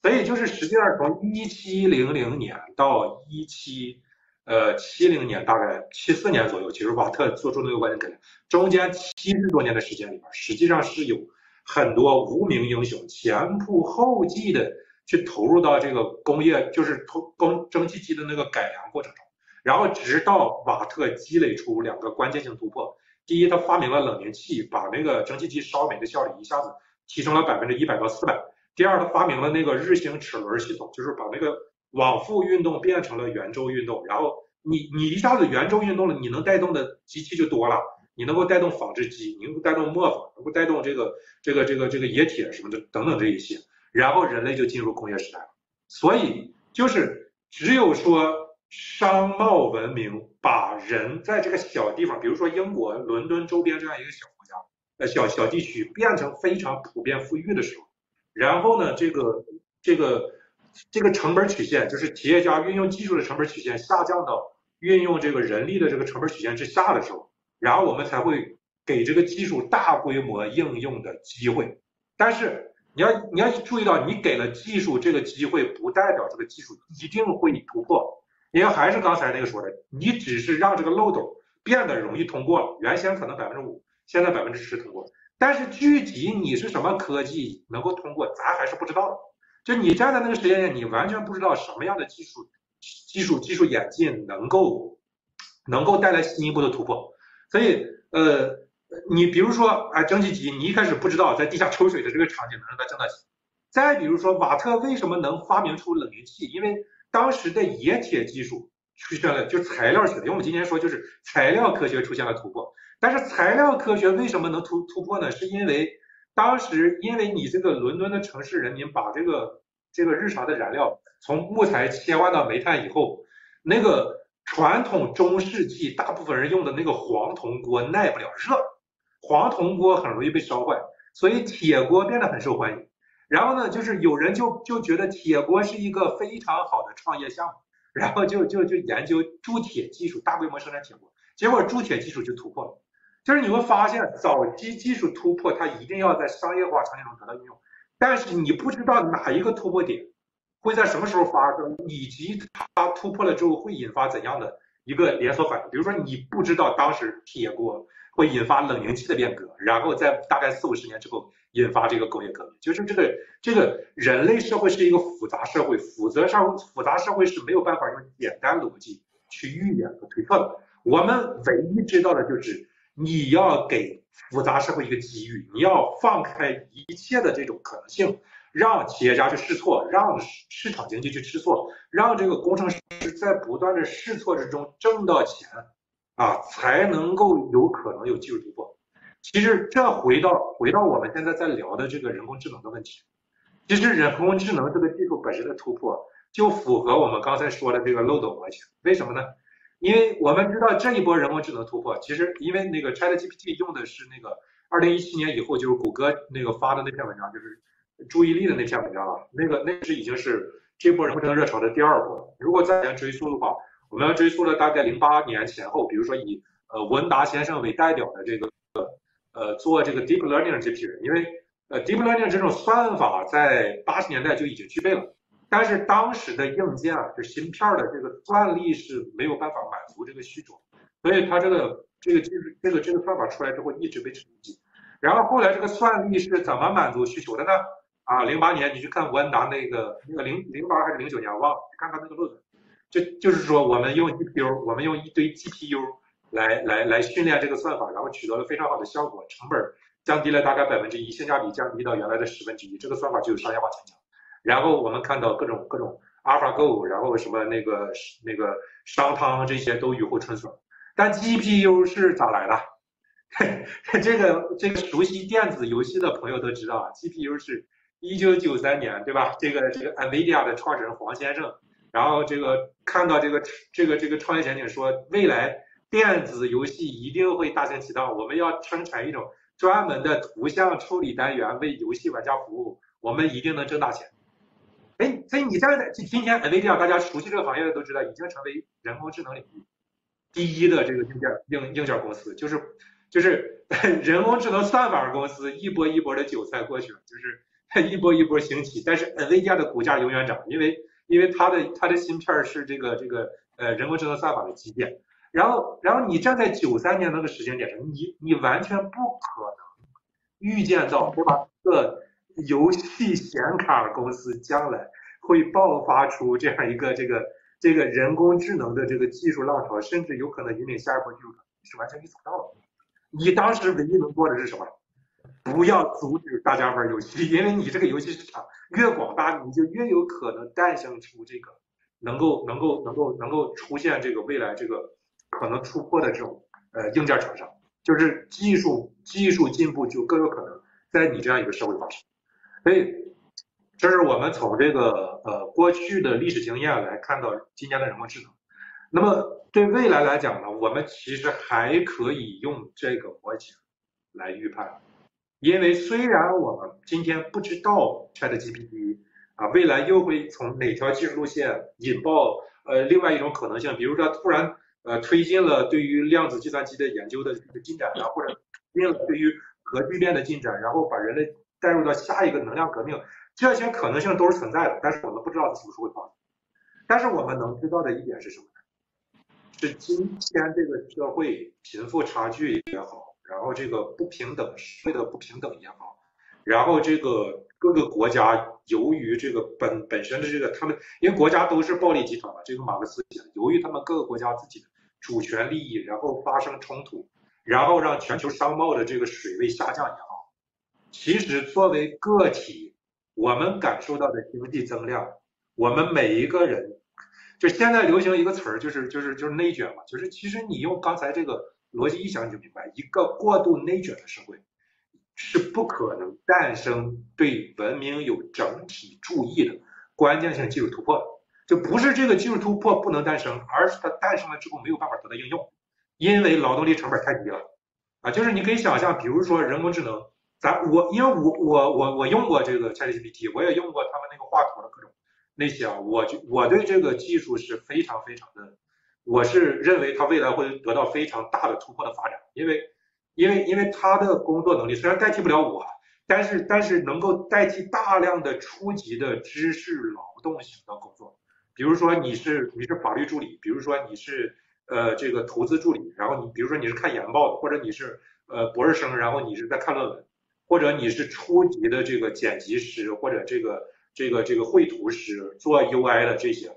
所以就是实际上从一七零零年到一七呃七零年，大概七四年左右，其实瓦特做出那个关键改，中间七十多年的时间里边，实际上是有很多无名英雄前仆后继的去投入到这个工业，就是投工蒸汽机的那个改良过程中。然后直到瓦特积累出两个关键性突破，第一，他发明了冷凝器，把那个蒸汽机烧煤的效率一下子提升了百分之一百到四百。第二，他发明了那个日行齿轮系统，就是把那个往复运动变成了圆周运动。然后你你一下子圆周运动了，你能带动的机器就多了，你能够带动纺织机，你能够带动磨坊，能够带动这个这个这个这个冶铁什么的等等这一些，然后人类就进入工业时代了。所以就是只有说。商贸文明把人在这个小地方，比如说英国伦敦周边这样一个小国家，呃，小小地区变成非常普遍富裕的时候，然后呢，这个这个这个成本曲线，就是企业家运用技术的成本曲线下降到运用这个人力的这个成本曲线之下的时候，然后我们才会给这个技术大规模应用的机会。但是你要你要注意到，你给了技术这个机会，不代表这个技术一定会突破。因为还是刚才那个说的，你只是让这个漏斗变得容易通过了，原先可能百分之五，现在百分之十通过。但是具体你是什么科技能够通过，咱还是不知道的。就你站在那个时间点，你完全不知道什么样的技术、技术、技术演进能够能够带来进一步的突破。所以，呃，你比如说，啊，蒸汽机，你一开始不知道在地下抽水的这个场景能让它挣到钱。再比如说，瓦特为什么能发明出冷凝器？因为当时的冶铁技术出现了，就材料学，因为我们今天说就是材料科学出现了突破。但是材料科学为什么能突突破呢？是因为当时因为你这个伦敦的城市人民把这个这个日常的燃料从木材切换到煤炭以后，那个传统中世纪大部分人用的那个黄铜锅耐不了热，黄铜锅很容易被烧坏，所以铁锅变得很受欢迎。然后呢，就是有人就就觉得铁锅是一个非常好的创业项目，然后就就就研究铸铁技术，大规模生产铁锅，结果铸铁技术就突破了。就是你会发现，早期技术突破，它一定要在商业化场景中得到应用，但是你不知道哪一个突破点会在什么时候发生，以及它突破了之后会引发怎样的一个连锁反应。比如说，你不知道当时铁锅会引发冷凝器的变革，然后在大概四五十年之后引发这个工业革命。就是这个这个人类社会是一个复杂社会，复杂上复杂社会是没有办法用简单逻辑去预言和推测的。我们唯一知道的就是。你要给复杂社会一个机遇，你要放开一切的这种可能性，让企业家去试错，让市场经济去试错，让这个工程师在不断的试错之中挣到钱，啊，才能够有可能有技术突破。其实这回到回到我们现在在聊的这个人工智能的问题，其实人工智能这个技术本身的突破，就符合我们刚才说的这个漏斗模型。为什么呢？因为我们知道这一波人工智能突破，其实因为那个 ChatGPT 用的是那个二零一七年以后就是谷歌那个发的那篇文章，就是注意力的那篇文章啊，那个那是已经是这波人工智能热潮的第二波。如果再往前追溯的话，我们要追溯了大概零八年前后，比如说以呃文达先生为代表的这个呃做这个 deep learning 这批人，因为呃 deep learning 这种算法在八十年代就已经具备了。但是当时的硬件啊，就芯片的这个算力是没有办法满足这个需求，所以它这个这个技术这个这个算法出来之后一直被沉寂。然后后来这个算力是怎么满足需求的呢？啊，零八年你去看文达那个那个零零八还是零九年我忘了，你看看那个论文，就就是说我们用 GPU，我们用一堆 GPU 来来来训练这个算法，然后取得了非常好的效果，成本降低了大概百分之一，性价比降低到原来的十分之一，这个算法就有商业化前景。然后我们看到各种各种 AlphaGo，然后什么那个那个商汤这些都雨后春笋，但 GPU 是咋来的？这个这个熟悉电子游戏的朋友都知道啊，GPU 是一九九三年对吧？这个这个 NVIDIA 的创始人黄先生，然后这个看到这个这个这个创业前景，说未来电子游戏一定会大行其道，我们要生产一种专门的图像处理单元为游戏玩家服务，我们一定能挣大钱。哎，所以你现在今天 NVIDIA 大家熟悉这个行业的都知道，已经成为人工智能领域第一的这个硬件硬硬件公司，就是就是 人工智能算法公司一波一波的韭菜过去了，就是 一波一波兴起，但是 NVIDIA 的股价永远涨，因为因为它的它的芯片是这个这个呃人工智能算法的基建，然后然后你站在九三年那个时间点上，你你完全不可能预见到对吧？个游戏显卡公司将来会爆发出这样一个这个这个人工智能的这个技术浪潮，甚至有可能引领下一波技术，是完全预想不到的。你当时唯一能做的是什么？不要阻止大家玩游戏，因为你这个游戏市场越广大，你就越有可能诞生出这个能够能够能够能够出现这个未来这个可能突破的这种呃硬件厂商，就是技术技术进步就更有可能在你这样一个社会发生。所以，这是我们从这个呃过去的历史经验来看到今年的人工智能。那么对未来来讲呢，我们其实还可以用这个模型来预判，因为虽然我们今天不知道 ChatGPT 啊未来又会从哪条技术路线引爆呃另外一种可能性，比如说突然呃推进了对于量子计算机的研究的这个进展啊，或者推进了对于核聚变的进展，然后把人类带入到下一个能量革命，这些可能性都是存在的，但是我们不知道什么时候会发生。但是我们能知道的一点是什么呢？是今天这个社会贫富差距也好，然后这个不平等社会的不平等也好，然后这个各个国家由于这个本本身的这个他们，因为国家都是暴力集团嘛，这个马克思讲，由于他们各个国家自己的主权利益，然后发生冲突，然后让全球商贸的这个水位下降也好，其实作为个体，我们感受到的经济增量，我们每一个人。就现在流行一个词儿，就是就是就是内卷嘛，就是其实你用刚才这个逻辑一想，你就明白，一个过度内卷的社会是不可能诞生对文明有整体注意的关键性技术突破的。就不是这个技术突破不能诞生，而是它诞生了之后没有办法得到应用，因为劳动力成本太低了啊。就是你可以想象，比如说人工智能，咱我因为我我我我用过这个 ChatGPT，我也用过他们那个画图的各种。那些啊，我就我对这个技术是非常非常的，我是认为它未来会得到非常大的突破的发展，因为因为因为它的工作能力虽然代替不了我，但是但是能够代替大量的初级的知识劳动型的工作，比如说你是你是法律助理，比如说你是呃这个投资助理，然后你比如说你是看研报的，或者你是呃博士生，然后你是在看论文，或者你是初级的这个剪辑师或者这个。这个这个绘图师做 UI 的这些，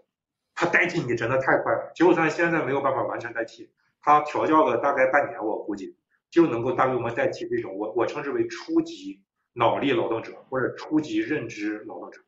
他代替你真的太快了。就算现在没有办法完全代替，他调教个大概半年，我估计就能够大规模代替这种我我称之为初级脑力劳动者或者初级认知劳动者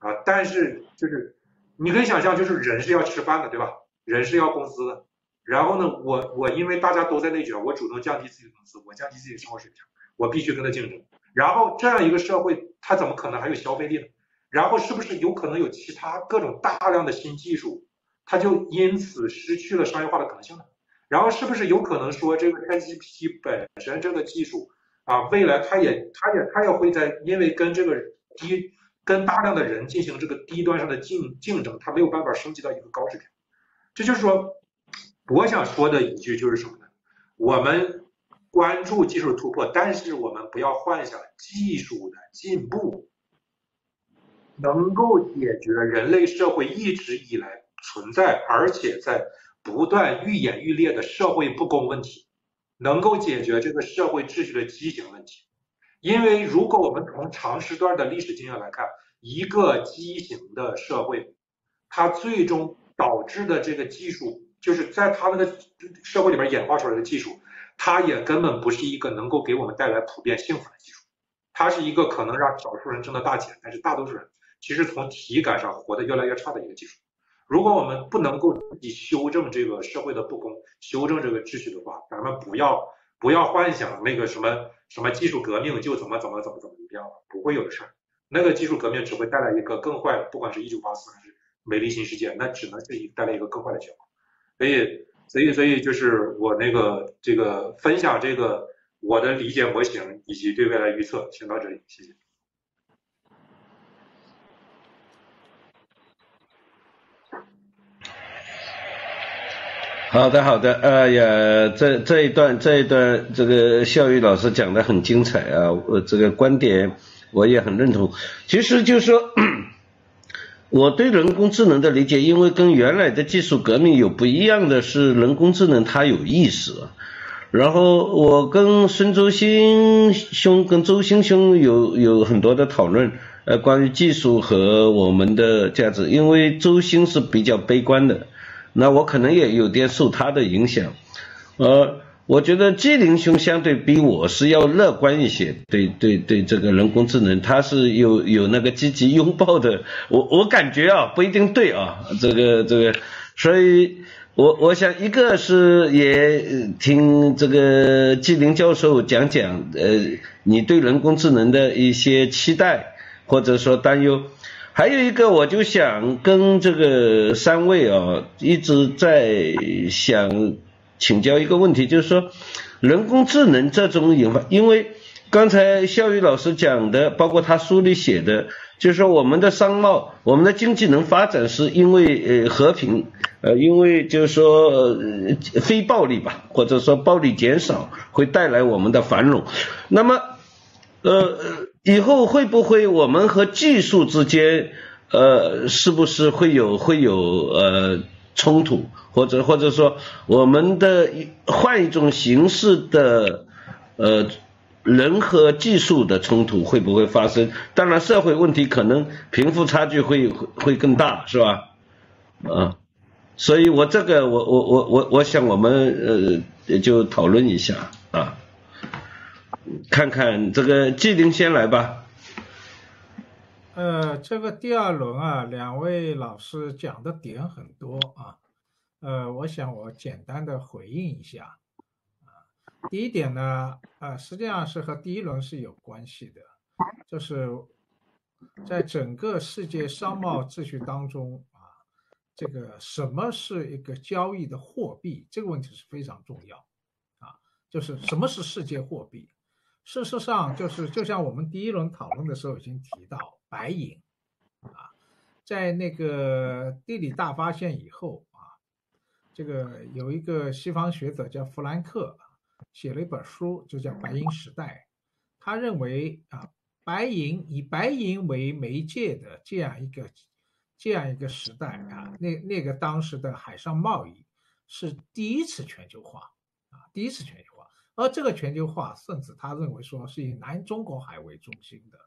啊。但是就是你可以想象，就是人是要吃饭的，对吧？人是要工资的。然后呢，我我因为大家都在内卷，我主动降低自己的工资，我降低自己的生活水平，我必须跟他竞争。然后这样一个社会，他怎么可能还有消费力呢？然后是不是有可能有其他各种大量的新技术，它就因此失去了商业化的可能性呢？然后是不是有可能说这个 ChatGPT 本身这个技术啊，未来它也它也它也会在因为跟这个低跟大量的人进行这个低端上的竞竞争，它没有办法升级到一个高水平。这就是说，我想说的一句就是什么呢？我们关注技术突破，但是我们不要幻想技术的进步。能够解决人类社会一直以来存在而且在不断愈演愈烈的社会不公问题，能够解决这个社会秩序的畸形问题。因为如果我们从长时段的历史经验来看，一个畸形的社会，它最终导致的这个技术，就是在它那个社会里边演化出来的技术，它也根本不是一个能够给我们带来普遍幸福的技术，它是一个可能让少数人挣到大钱，但是大多数人。其实从体感上活得越来越差的一个技术，如果我们不能够自己修正这个社会的不公，修正这个秩序的话，咱们不要不要幻想那个什么什么技术革命就怎么怎么怎么怎么样了，不会有的事儿。那个技术革命只会带来一个更坏的，不管是一九八四还是美丽新世界，那只能是一带来一个更坏的结果。所以所以所以就是我那个这个分享这个我的理解模型以及对未来预测，先到这里，谢谢。好的，好的，哎呀，这这一段这一段这个笑宇老师讲的很精彩啊，我这个观点我也很认同。其实就是说，我对人工智能的理解，因为跟原来的技术革命有不一样的是，人工智能它有意识。然后我跟孙周新兄、跟周星兄有有很多的讨论，呃，关于技术和我们的价值，因为周星是比较悲观的。那我可能也有点受他的影响，呃，我觉得纪灵兄相对比我是要乐观一些，对对对，这个人工智能他是有有那个积极拥抱的，我我感觉啊不一定对啊，这个这个，所以我我想一个是也听这个纪灵教授讲讲，呃，你对人工智能的一些期待或者说担忧。还有一个，我就想跟这个三位啊，一直在想请教一个问题，就是说人工智能这种引发，因为刚才肖宇老师讲的，包括他书里写的，就是说我们的商贸、我们的经济能发展，是因为呃和平呃，因为就是说呃非暴力吧，或者说暴力减少会带来我们的繁荣。那么，呃，以后会不会我们和技术之间，呃，是不是会有会有呃冲突，或者或者说我们的换一种形式的呃人和技术的冲突会不会发生？当然，社会问题可能贫富差距会会更大，是吧？啊，所以我这个我我我我我想我们呃就讨论一下，看看这个季林先来吧。呃，这个第二轮啊，两位老师讲的点很多啊，呃，我想我简单的回应一下啊。第一点呢，呃，实际上是和第一轮是有关系的，就是在整个世界商贸秩序当中啊。这个什么是一个交易的货币？这个问题是非常重要，啊，就是什么是世界货币？事实上，就是就像我们第一轮讨论的时候已经提到，白银，啊，在那个地理大发现以后啊，这个有一个西方学者叫弗兰克，写了一本书，就叫《白银时代》，他认为啊，白银以白银为媒介的这样一个。这样一个时代啊，那那个当时的海上贸易是第一次全球化啊，第一次全球化。而这个全球化，甚至他认为说是以南中国海为中心的，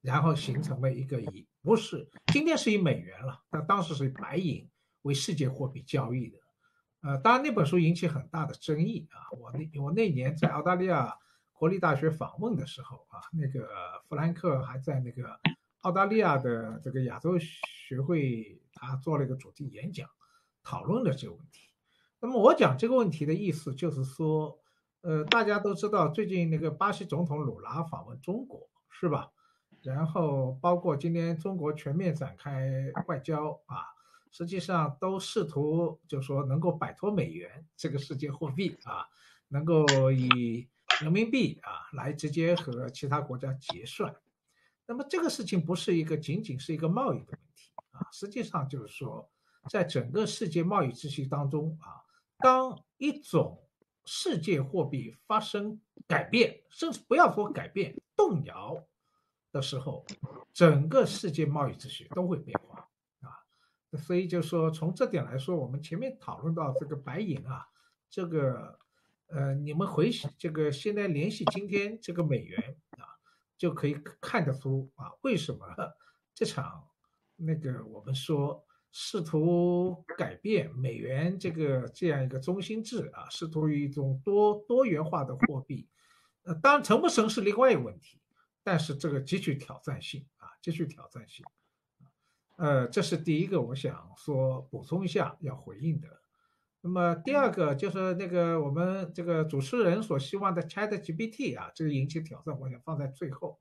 然后形成了一个以不是今天是以美元了，但当时是以白银为世界货币交易的。呃，当然那本书引起很大的争议啊。我那我那年在澳大利亚国立大学访问的时候啊，那个弗兰克还在那个。澳大利亚的这个亚洲学会，他做了一个主题演讲，讨论了这个问题。那么我讲这个问题的意思就是说，呃，大家都知道最近那个巴西总统鲁拉访问中国，是吧？然后包括今天中国全面展开外交啊，实际上都试图就说能够摆脱美元这个世界货币啊，能够以人民币啊来直接和其他国家结算。那么这个事情不是一个仅仅是一个贸易的问题啊，实际上就是说，在整个世界贸易秩序当中啊，当一种世界货币发生改变，甚至不要说改变，动摇的时候，整个世界贸易秩序都会变化啊。所以就说从这点来说，我们前面讨论到这个白银啊，这个呃，你们回这个现在联系今天这个美元啊。就可以看得出啊，为什么这场那个我们说试图改变美元这个这样一个中心制啊，试图一种多多元化的货币，呃，当然成不成是另外一个问题，但是这个极具挑战性啊，极具挑战性，呃，这是第一个我想说补充一下要回应的。那么第二个就是那个我们这个主持人所希望的 Chat GPT 啊，这个引起挑战，我想放在最后。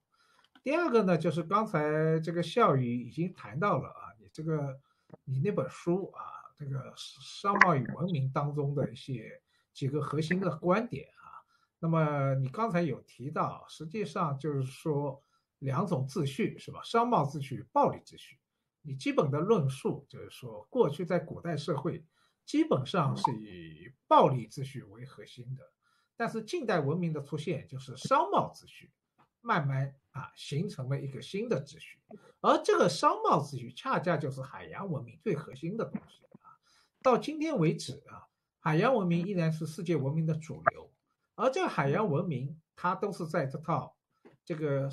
第二个呢，就是刚才这个笑语已经谈到了啊，你这个你那本书啊，这个商贸与文明当中的一些几个核心的观点啊。那么你刚才有提到，实际上就是说两种秩序是吧？商贸秩序、暴力秩序。你基本的论述就是说，过去在古代社会。基本上是以暴力秩序为核心的，但是近代文明的出现，就是商贸秩序慢慢啊形成了一个新的秩序，而这个商贸秩序恰恰就是海洋文明最核心的东西啊。到今天为止啊，海洋文明依然是世界文明的主流，而这个海洋文明它都是在这套这个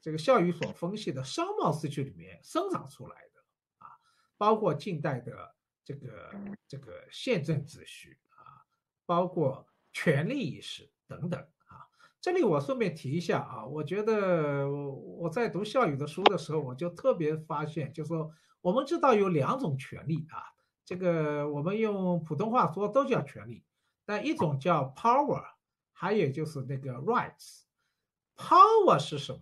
这个效语所分析的商贸秩序里面生长出来的啊，包括近代的。这个这个宪政秩序啊，包括权利意识等等。这里我顺便提一下啊，我觉得我在读孝宇的书的时候，我就特别发现，就说我们知道有两种权利啊，这个我们用普通话说都叫权利，但一种叫 power，还有就是那个 rights。power 是什么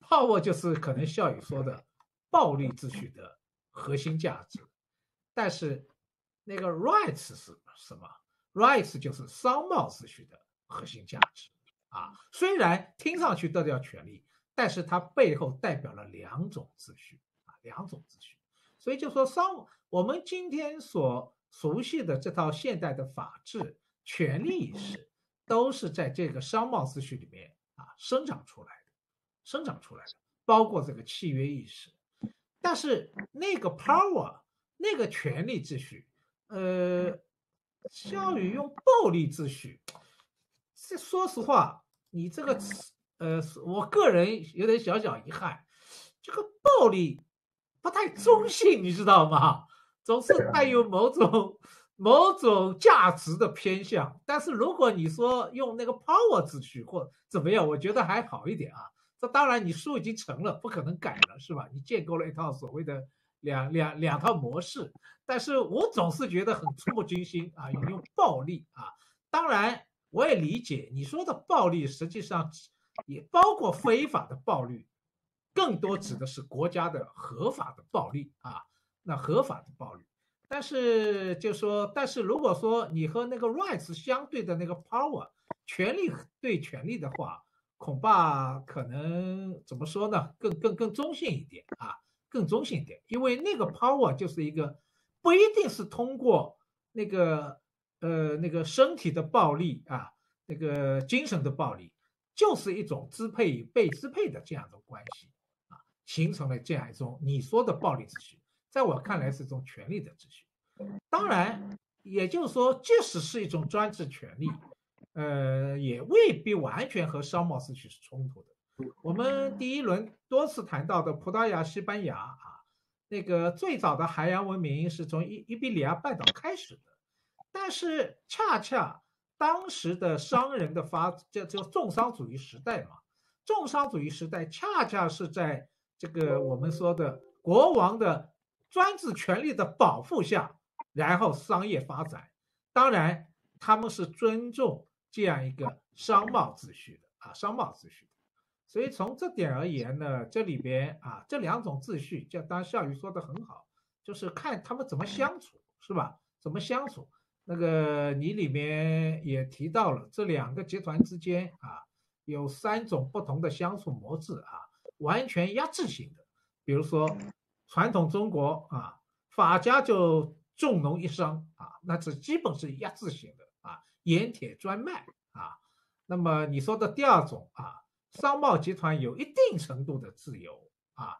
？power 就是可能孝宇说的暴力秩序的核心价值。但是，那个 rights 是什么？rights 就是商贸秩序的核心价值啊。虽然听上去都叫权利，但是它背后代表了两种秩序啊，两种秩序。所以就说商，我们今天所熟悉的这套现代的法治、权利意识，都是在这个商贸秩序里面啊生长出来的，生长出来的，包括这个契约意识。但是那个 power，那个权力秩序，呃，项羽用暴力秩序，这说实话，你这个词，呃，我个人有点小小遗憾，这个暴力不太中性，你知道吗？总是带有某种某种价值的偏向，但是如果你说用那个 power 字去或怎么样，我觉得还好一点啊。这当然你书已经成了，不可能改了，是吧？你建构了一套所谓的两两两套模式，但是我总是觉得很触目惊心啊，引用暴力啊。当然我也理解你说的暴力，实际上也包括非法的暴力，更多指的是国家的合法的暴力啊。那合法的暴力，但是就说，但是如果说你和那个 rights 相对的那个 power 权力对权力的话，恐怕可能怎么说呢？更更更中性一点啊，更中性一点，因为那个 power 就是一个不一定是通过那个呃那个身体的暴力啊，那个精神的暴力，就是一种支配与被支配的这样的关系啊，形成了这样一种你说的暴力秩序。在我看来是一种权力的秩序，当然，也就是说，即使是一种专制权利，呃，也未必完全和商贸秩序是冲突的。我们第一轮多次谈到的葡萄牙、西班牙啊，那个最早的海洋文明是从伊伊比利亚半岛开始的，但是恰恰当时的商人的发叫叫重商主义时代嘛，重商主义时代恰恰是在这个我们说的国王的。专制权力的保护下，然后商业发展，当然他们是尊重这样一个商贸秩序的啊，商贸秩序。所以从这点而言呢，这里边啊这两种秩序，就当项羽说的很好，就是看他们怎么相处，是吧？怎么相处？那个你里面也提到了这两个集团之间啊，有三种不同的相处模式啊，完全压制型的，比如说。传统中国啊，法家就重农抑商啊，那这基本是压制型的啊，盐铁专卖啊。那么你说的第二种啊，商贸集团有一定程度的自由啊，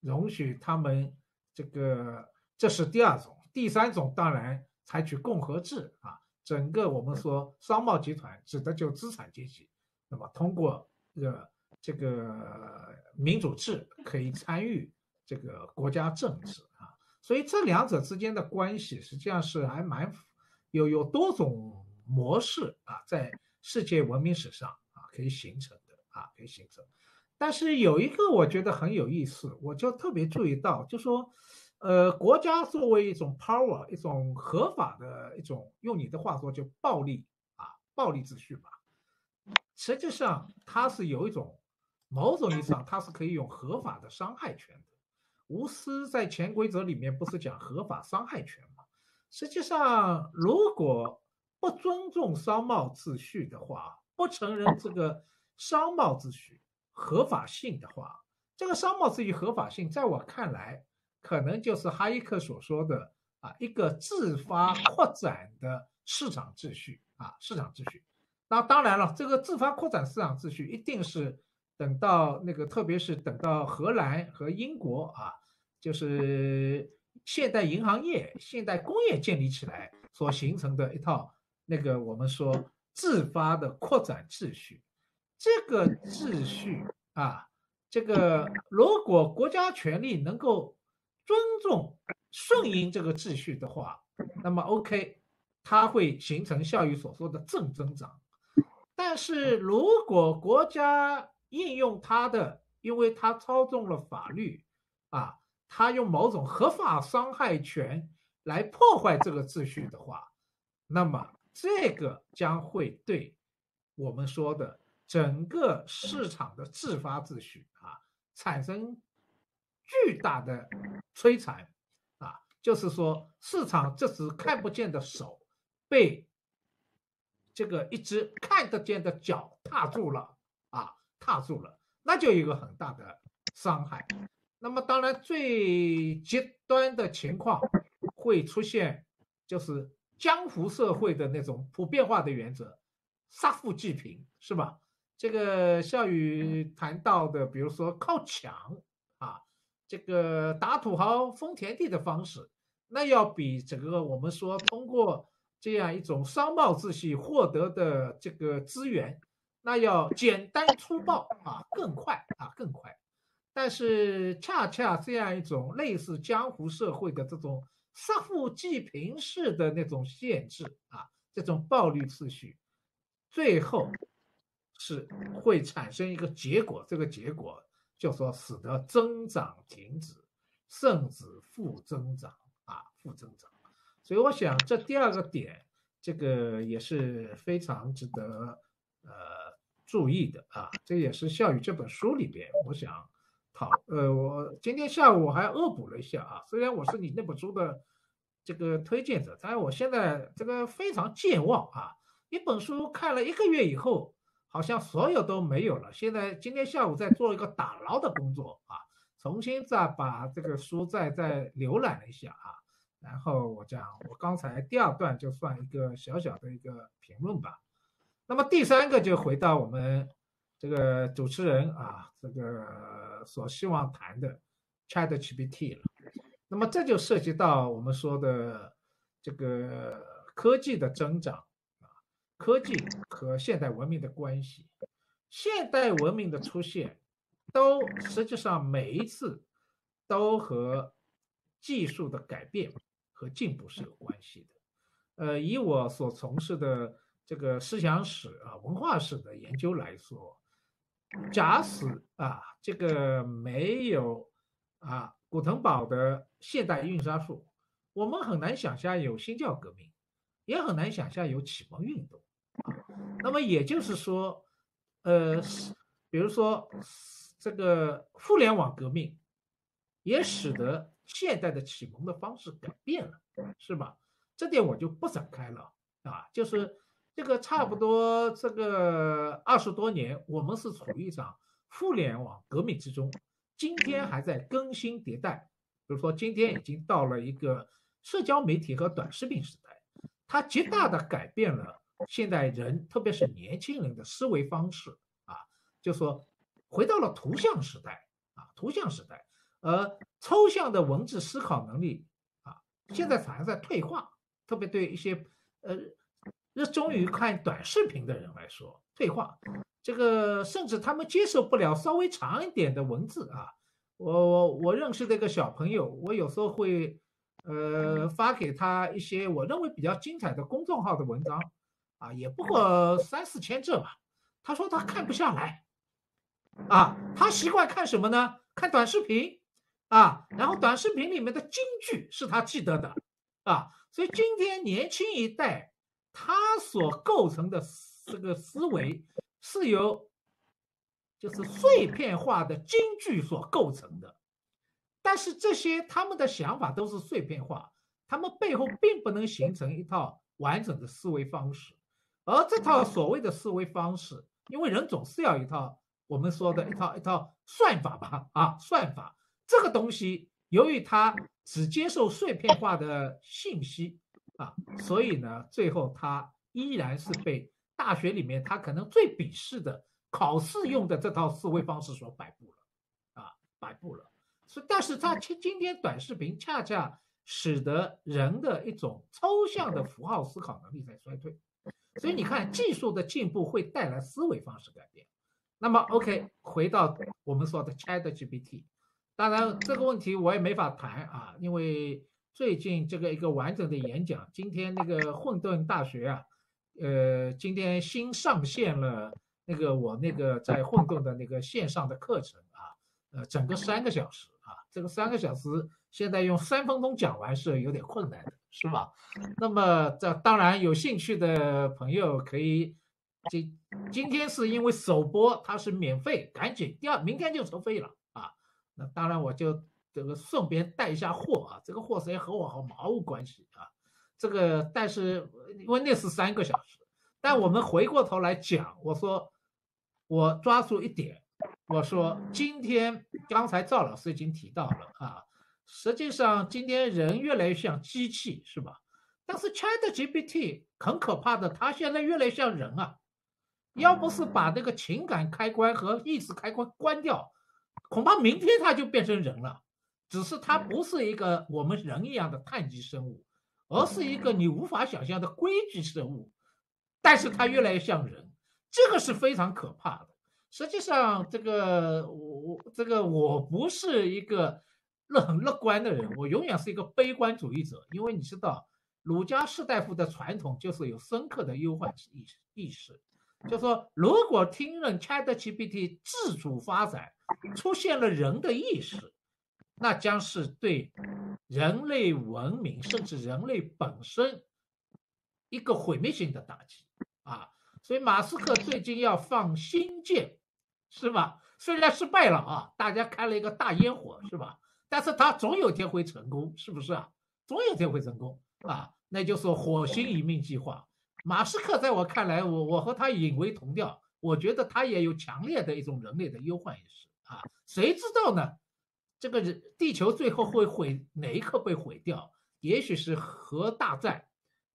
容许他们这个，这是第二种。第三种当然采取共和制啊，整个我们说商贸集团指的就资产阶级，那么通过这个这个民主制可以参与。这个国家政治啊，所以这两者之间的关系实际上是还蛮有有多种模式啊，在世界文明史上啊可以形成的啊可以形成。但是有一个我觉得很有意思，我就特别注意到，就说，呃，国家作为一种 power，一种合法的一种，用你的话说就暴力啊，暴力秩序吧，实际上它是有一种某种意义上它是可以用合法的伤害权的。吴思在潜规则里面不是讲合法伤害权吗？实际上，如果不尊重商贸秩序的话，不承认这个商贸秩序合法性的话，这个商贸秩序合法性，在我看来，可能就是哈耶克所说的啊一个自发扩展的市场秩序啊市场秩序。那当然了，这个自发扩展市场秩序一定是。等到那个，特别是等到荷兰和英国啊，就是现代银行业、现代工业建立起来所形成的一套那个我们说自发的扩展秩序，这个秩序啊，这个如果国家权力能够尊重、顺应这个秩序的话，那么 OK，它会形成效益所说的正增长。但是如果国家应用他的，因为他操纵了法律，啊，他用某种合法伤害权来破坏这个秩序的话，那么这个将会对我们说的整个市场的自发秩序啊产生巨大的摧残，啊，就是说市场这只看不见的手被这个一只看得见的脚踏住了，啊。踏住了，那就有一个很大的伤害。那么，当然最极端的情况会出现就是江湖社会的那种普遍化的原则，杀富济贫，是吧？这个项羽谈到的，比如说靠抢，这个打土豪分田地的方式，那要比这个我们说通过这样一种商贸秩序获得的这个资源，那要简单粗暴啊，更快啊，更快。但是恰恰这样一种类似江湖社会的这种杀富济贫式的那种限制啊，这种暴力秩序，最后。是会产生一个结果，这个结果就说使得增长停止，甚至负增长啊，负增长。所以我想这第二个点，这个也是非常值得呃注意的啊。这也是笑语这本书里边，我想讨呃，我今天下午我还恶补了一下啊。虽然我是你那本书的这个推荐者，但是我现在这个非常健忘啊。一本书看了一个月以后。好像所有都没有了。现在今天下午在做一个打捞的工作啊，重新再把这个书再再浏览了一下啊，然后我讲我刚才第二段就算一个小小的一个评论吧。那么第三个就回到我们这个主持人啊这个所希望谈的 ChatGPT 了。那么这就涉及到我们说的这个科技的增长。科技和现代文明的关系，现代文明的出现，都实际上每一次都和技术的改变和进步是有关系的。呃，以我所从事的这个思想史啊、文化史的研究来说，假使啊这个没有啊古腾堡的现代印刷术，我们很难想象有新教革命，也很难想象有启蒙运动。那么也就是说，呃，比如说这个互联网革命，也使得现代的启蒙的方式改变了，是吧？这点我就不展开了啊。就是这个差不多这个二十多年，我们是处于一场互联网革命之中，今天还在更新迭代。比如说今天已经到了一个社交媒体和短视频时代，它极大的改变了。现代人，特别是年轻人的思维方式啊，就说回到了图像时代啊，图像时代，而抽象的文字思考能力啊，现在反而在退化。特别对一些呃热衷于看短视频的人来说，退化。这个甚至他们接受不了稍微长一点的文字啊。我我我认识的一个小朋友，我有时候会呃发给他一些我认为比较精彩的公众号的文章。啊，也不过三四千字吧。他说他看不下来，啊，他习惯看什么呢？看短视频，啊，然后短视频里面的金句是他记得的，啊，所以今天年轻一代他所构成的这个思维是由就是碎片化的金句所构成的，但是这些他们的想法都是碎片化，他们背后并不能形成一套完整的思维方式。而这套所谓的思维方式，因为人总是要一套我们说的一套一套算法吧，啊，算法这个东西，由于它只接受碎片化的信息啊，所以呢，最后它依然是被大学里面它可能最鄙视的考试用的这套思维方式所摆布了，啊，摆布了。是，但是它今今天短视频恰恰使得人的一种抽象的符号思考能力在衰退。所以你看，技术的进步会带来思维方式改变。那么，OK，回到我们说的 ChatGPT，当然这个问题我也没法谈啊，因为最近这个一个完整的演讲，今天那个混沌大学啊，呃，今天新上线了那个我那个在混沌的那个线上的课程啊，呃，整个三个小时啊，这个三个小时现在用三分钟讲完是有点困难的。是吧？那么这当然有兴趣的朋友可以，今今天是因为首播它是免费，赶紧第二明天就收费了啊。那当然我就这个顺便带一下货啊，这个货谁和我毫毫无关系啊。这个但是因为那是三个小时，但我们回过头来讲，我说我抓住一点，我说今天刚才赵老师已经提到了啊。实际上，今天人越来越像机器，是吧？但是 ChatGPT 很可怕的，它现在越来越像人啊。要不是把那个情感开关和意识开关关掉，恐怕明天它就变成人了。只是它不是一个我们人一样的碳基生物，而是一个你无法想象的硅基生物。但是它越来越像人，这个是非常可怕的。实际上，这个我我这个我不是一个乐很乐观的人，我永远是一个悲观主义者。因为你知道，儒家士大夫的传统就是有深刻的忧患意识意识，就说如果听任 ChatGPT 自主发展，出现了人的意识，那将是对人类文明甚至人类本身一个毁灭性的打击啊！所以马斯克最近要放新舰，是吧？虽然失败了啊，大家开了一个大烟火，是吧？但是他总有一天会成功，是不是啊？总有一天会成功啊！那就是火星移民计划。马斯克在我看来，我我和他引为同调，我觉得他也有强烈的一种人类的忧患意识啊！谁知道呢？这个人地球最后会毁哪一刻被毁掉？也许是核大战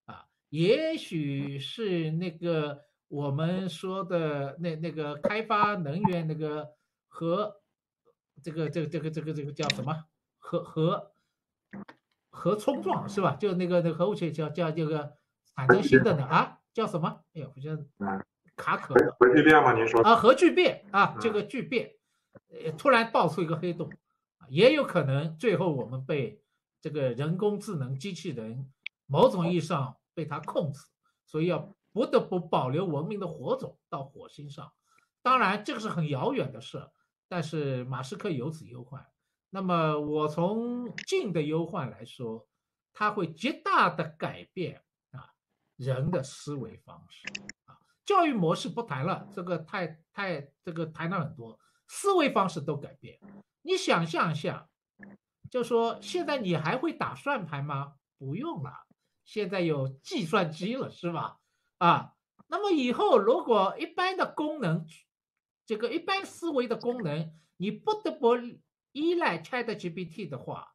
啊，也许是那个。我们说的那那个开发能源那个核，这个这个这个这个这个叫什么核核核冲撞是吧？就那个那个核武器叫叫这个产生新的呢啊？叫什么？哎呦，好像卡壳了。核聚变吗？您说啊？核聚变啊？这个聚变，呃，突然爆出一个黑洞，也有可能最后我们被这个人工智能机器人某种意义上被它控制，所以要。不得不保留文明的火种到火星上，当然这个是很遥远的事，但是马斯克有此忧患。那么我从近的忧患来说，它会极大的改变啊人的思维方式啊，教育模式不谈了，这个太太这个谈了很多，思维方式都改变。你想象一下，就说现在你还会打算盘吗？不用了，现在有计算机了，是吧？啊，那么以后如果一般的功能，这个一般思维的功能，你不得不依赖 ChatGPT 的话，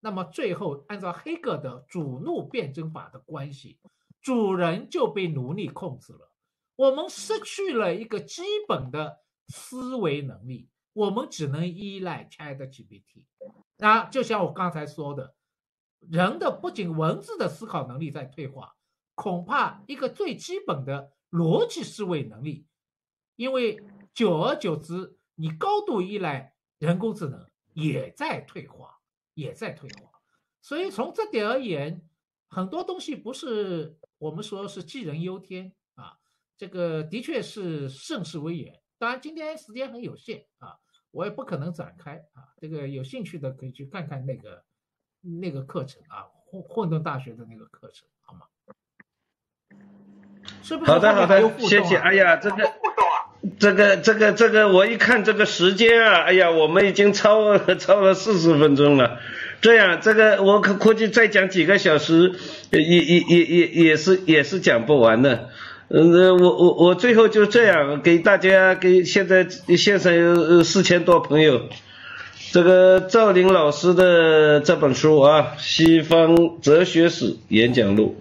那么最后按照黑格的主奴辩证法的关系，主人就被奴隶控制了，我们失去了一个基本的思维能力，我们只能依赖 ChatGPT。那就像我刚才说的，人的不仅文字的思考能力在退化。恐怕一个最基本的逻辑思维能力，因为久而久之，你高度依赖人工智能也在退化，也在退化。所以从这点而言，很多东西不是我们说是杞人忧天啊，这个的确是盛世危言。当然今天时间很有限啊，我也不可能展开啊。这个有兴趣的可以去看看那个那个课程啊，混混沌大学的那个课程，好吗？是不是好的好的，谢谢。哎呀，这个 这个这个这个，我一看这个时间啊，哎呀，我们已经超 超了四十分钟了。这样，这个我可估计再讲几个小时，也也也也也是也是讲不完的。嗯，我我我最后就这样给大家给现在线上有四千多朋友，这个赵林老师的这本书啊，《西方哲学史演讲录》。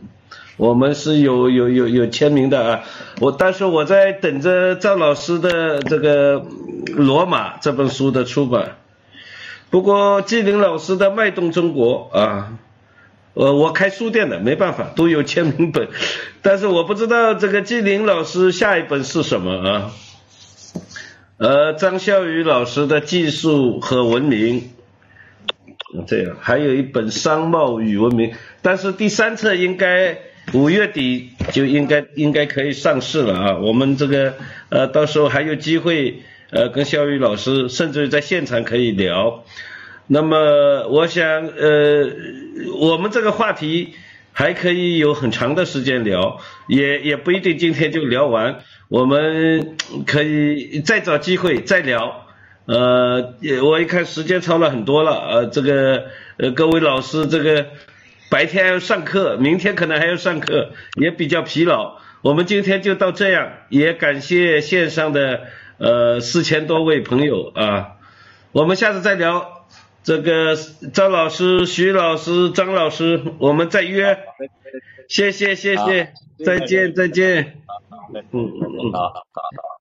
我们是有有有有签名的啊，我但是我在等着赵老师的这个《罗马》这本书的出版。不过纪灵老师的《脉动中国》啊，呃，我开书店的，没办法，都有签名本。但是我不知道这个纪灵老师下一本是什么啊？呃，张孝宇老师的《技术和文明》，这样，还有一本《商贸与文明》，但是第三册应该。五月底就应该应该可以上市了啊！我们这个呃，到时候还有机会呃，跟肖宇老师甚至在现场可以聊。那么我想呃，我们这个话题还可以有很长的时间聊，也也不一定今天就聊完，我们可以再找机会再聊。呃，我一看时间超了很多了，呃，这个呃各位老师这个。白天要上课，明天可能还要上课，也比较疲劳。我们今天就到这样，也感谢线上的呃四千多位朋友啊，我们下次再聊。这个张老师、徐老师、张老师，我们再约。谢谢谢谢，再见再见。嗯嗯嗯，好好好。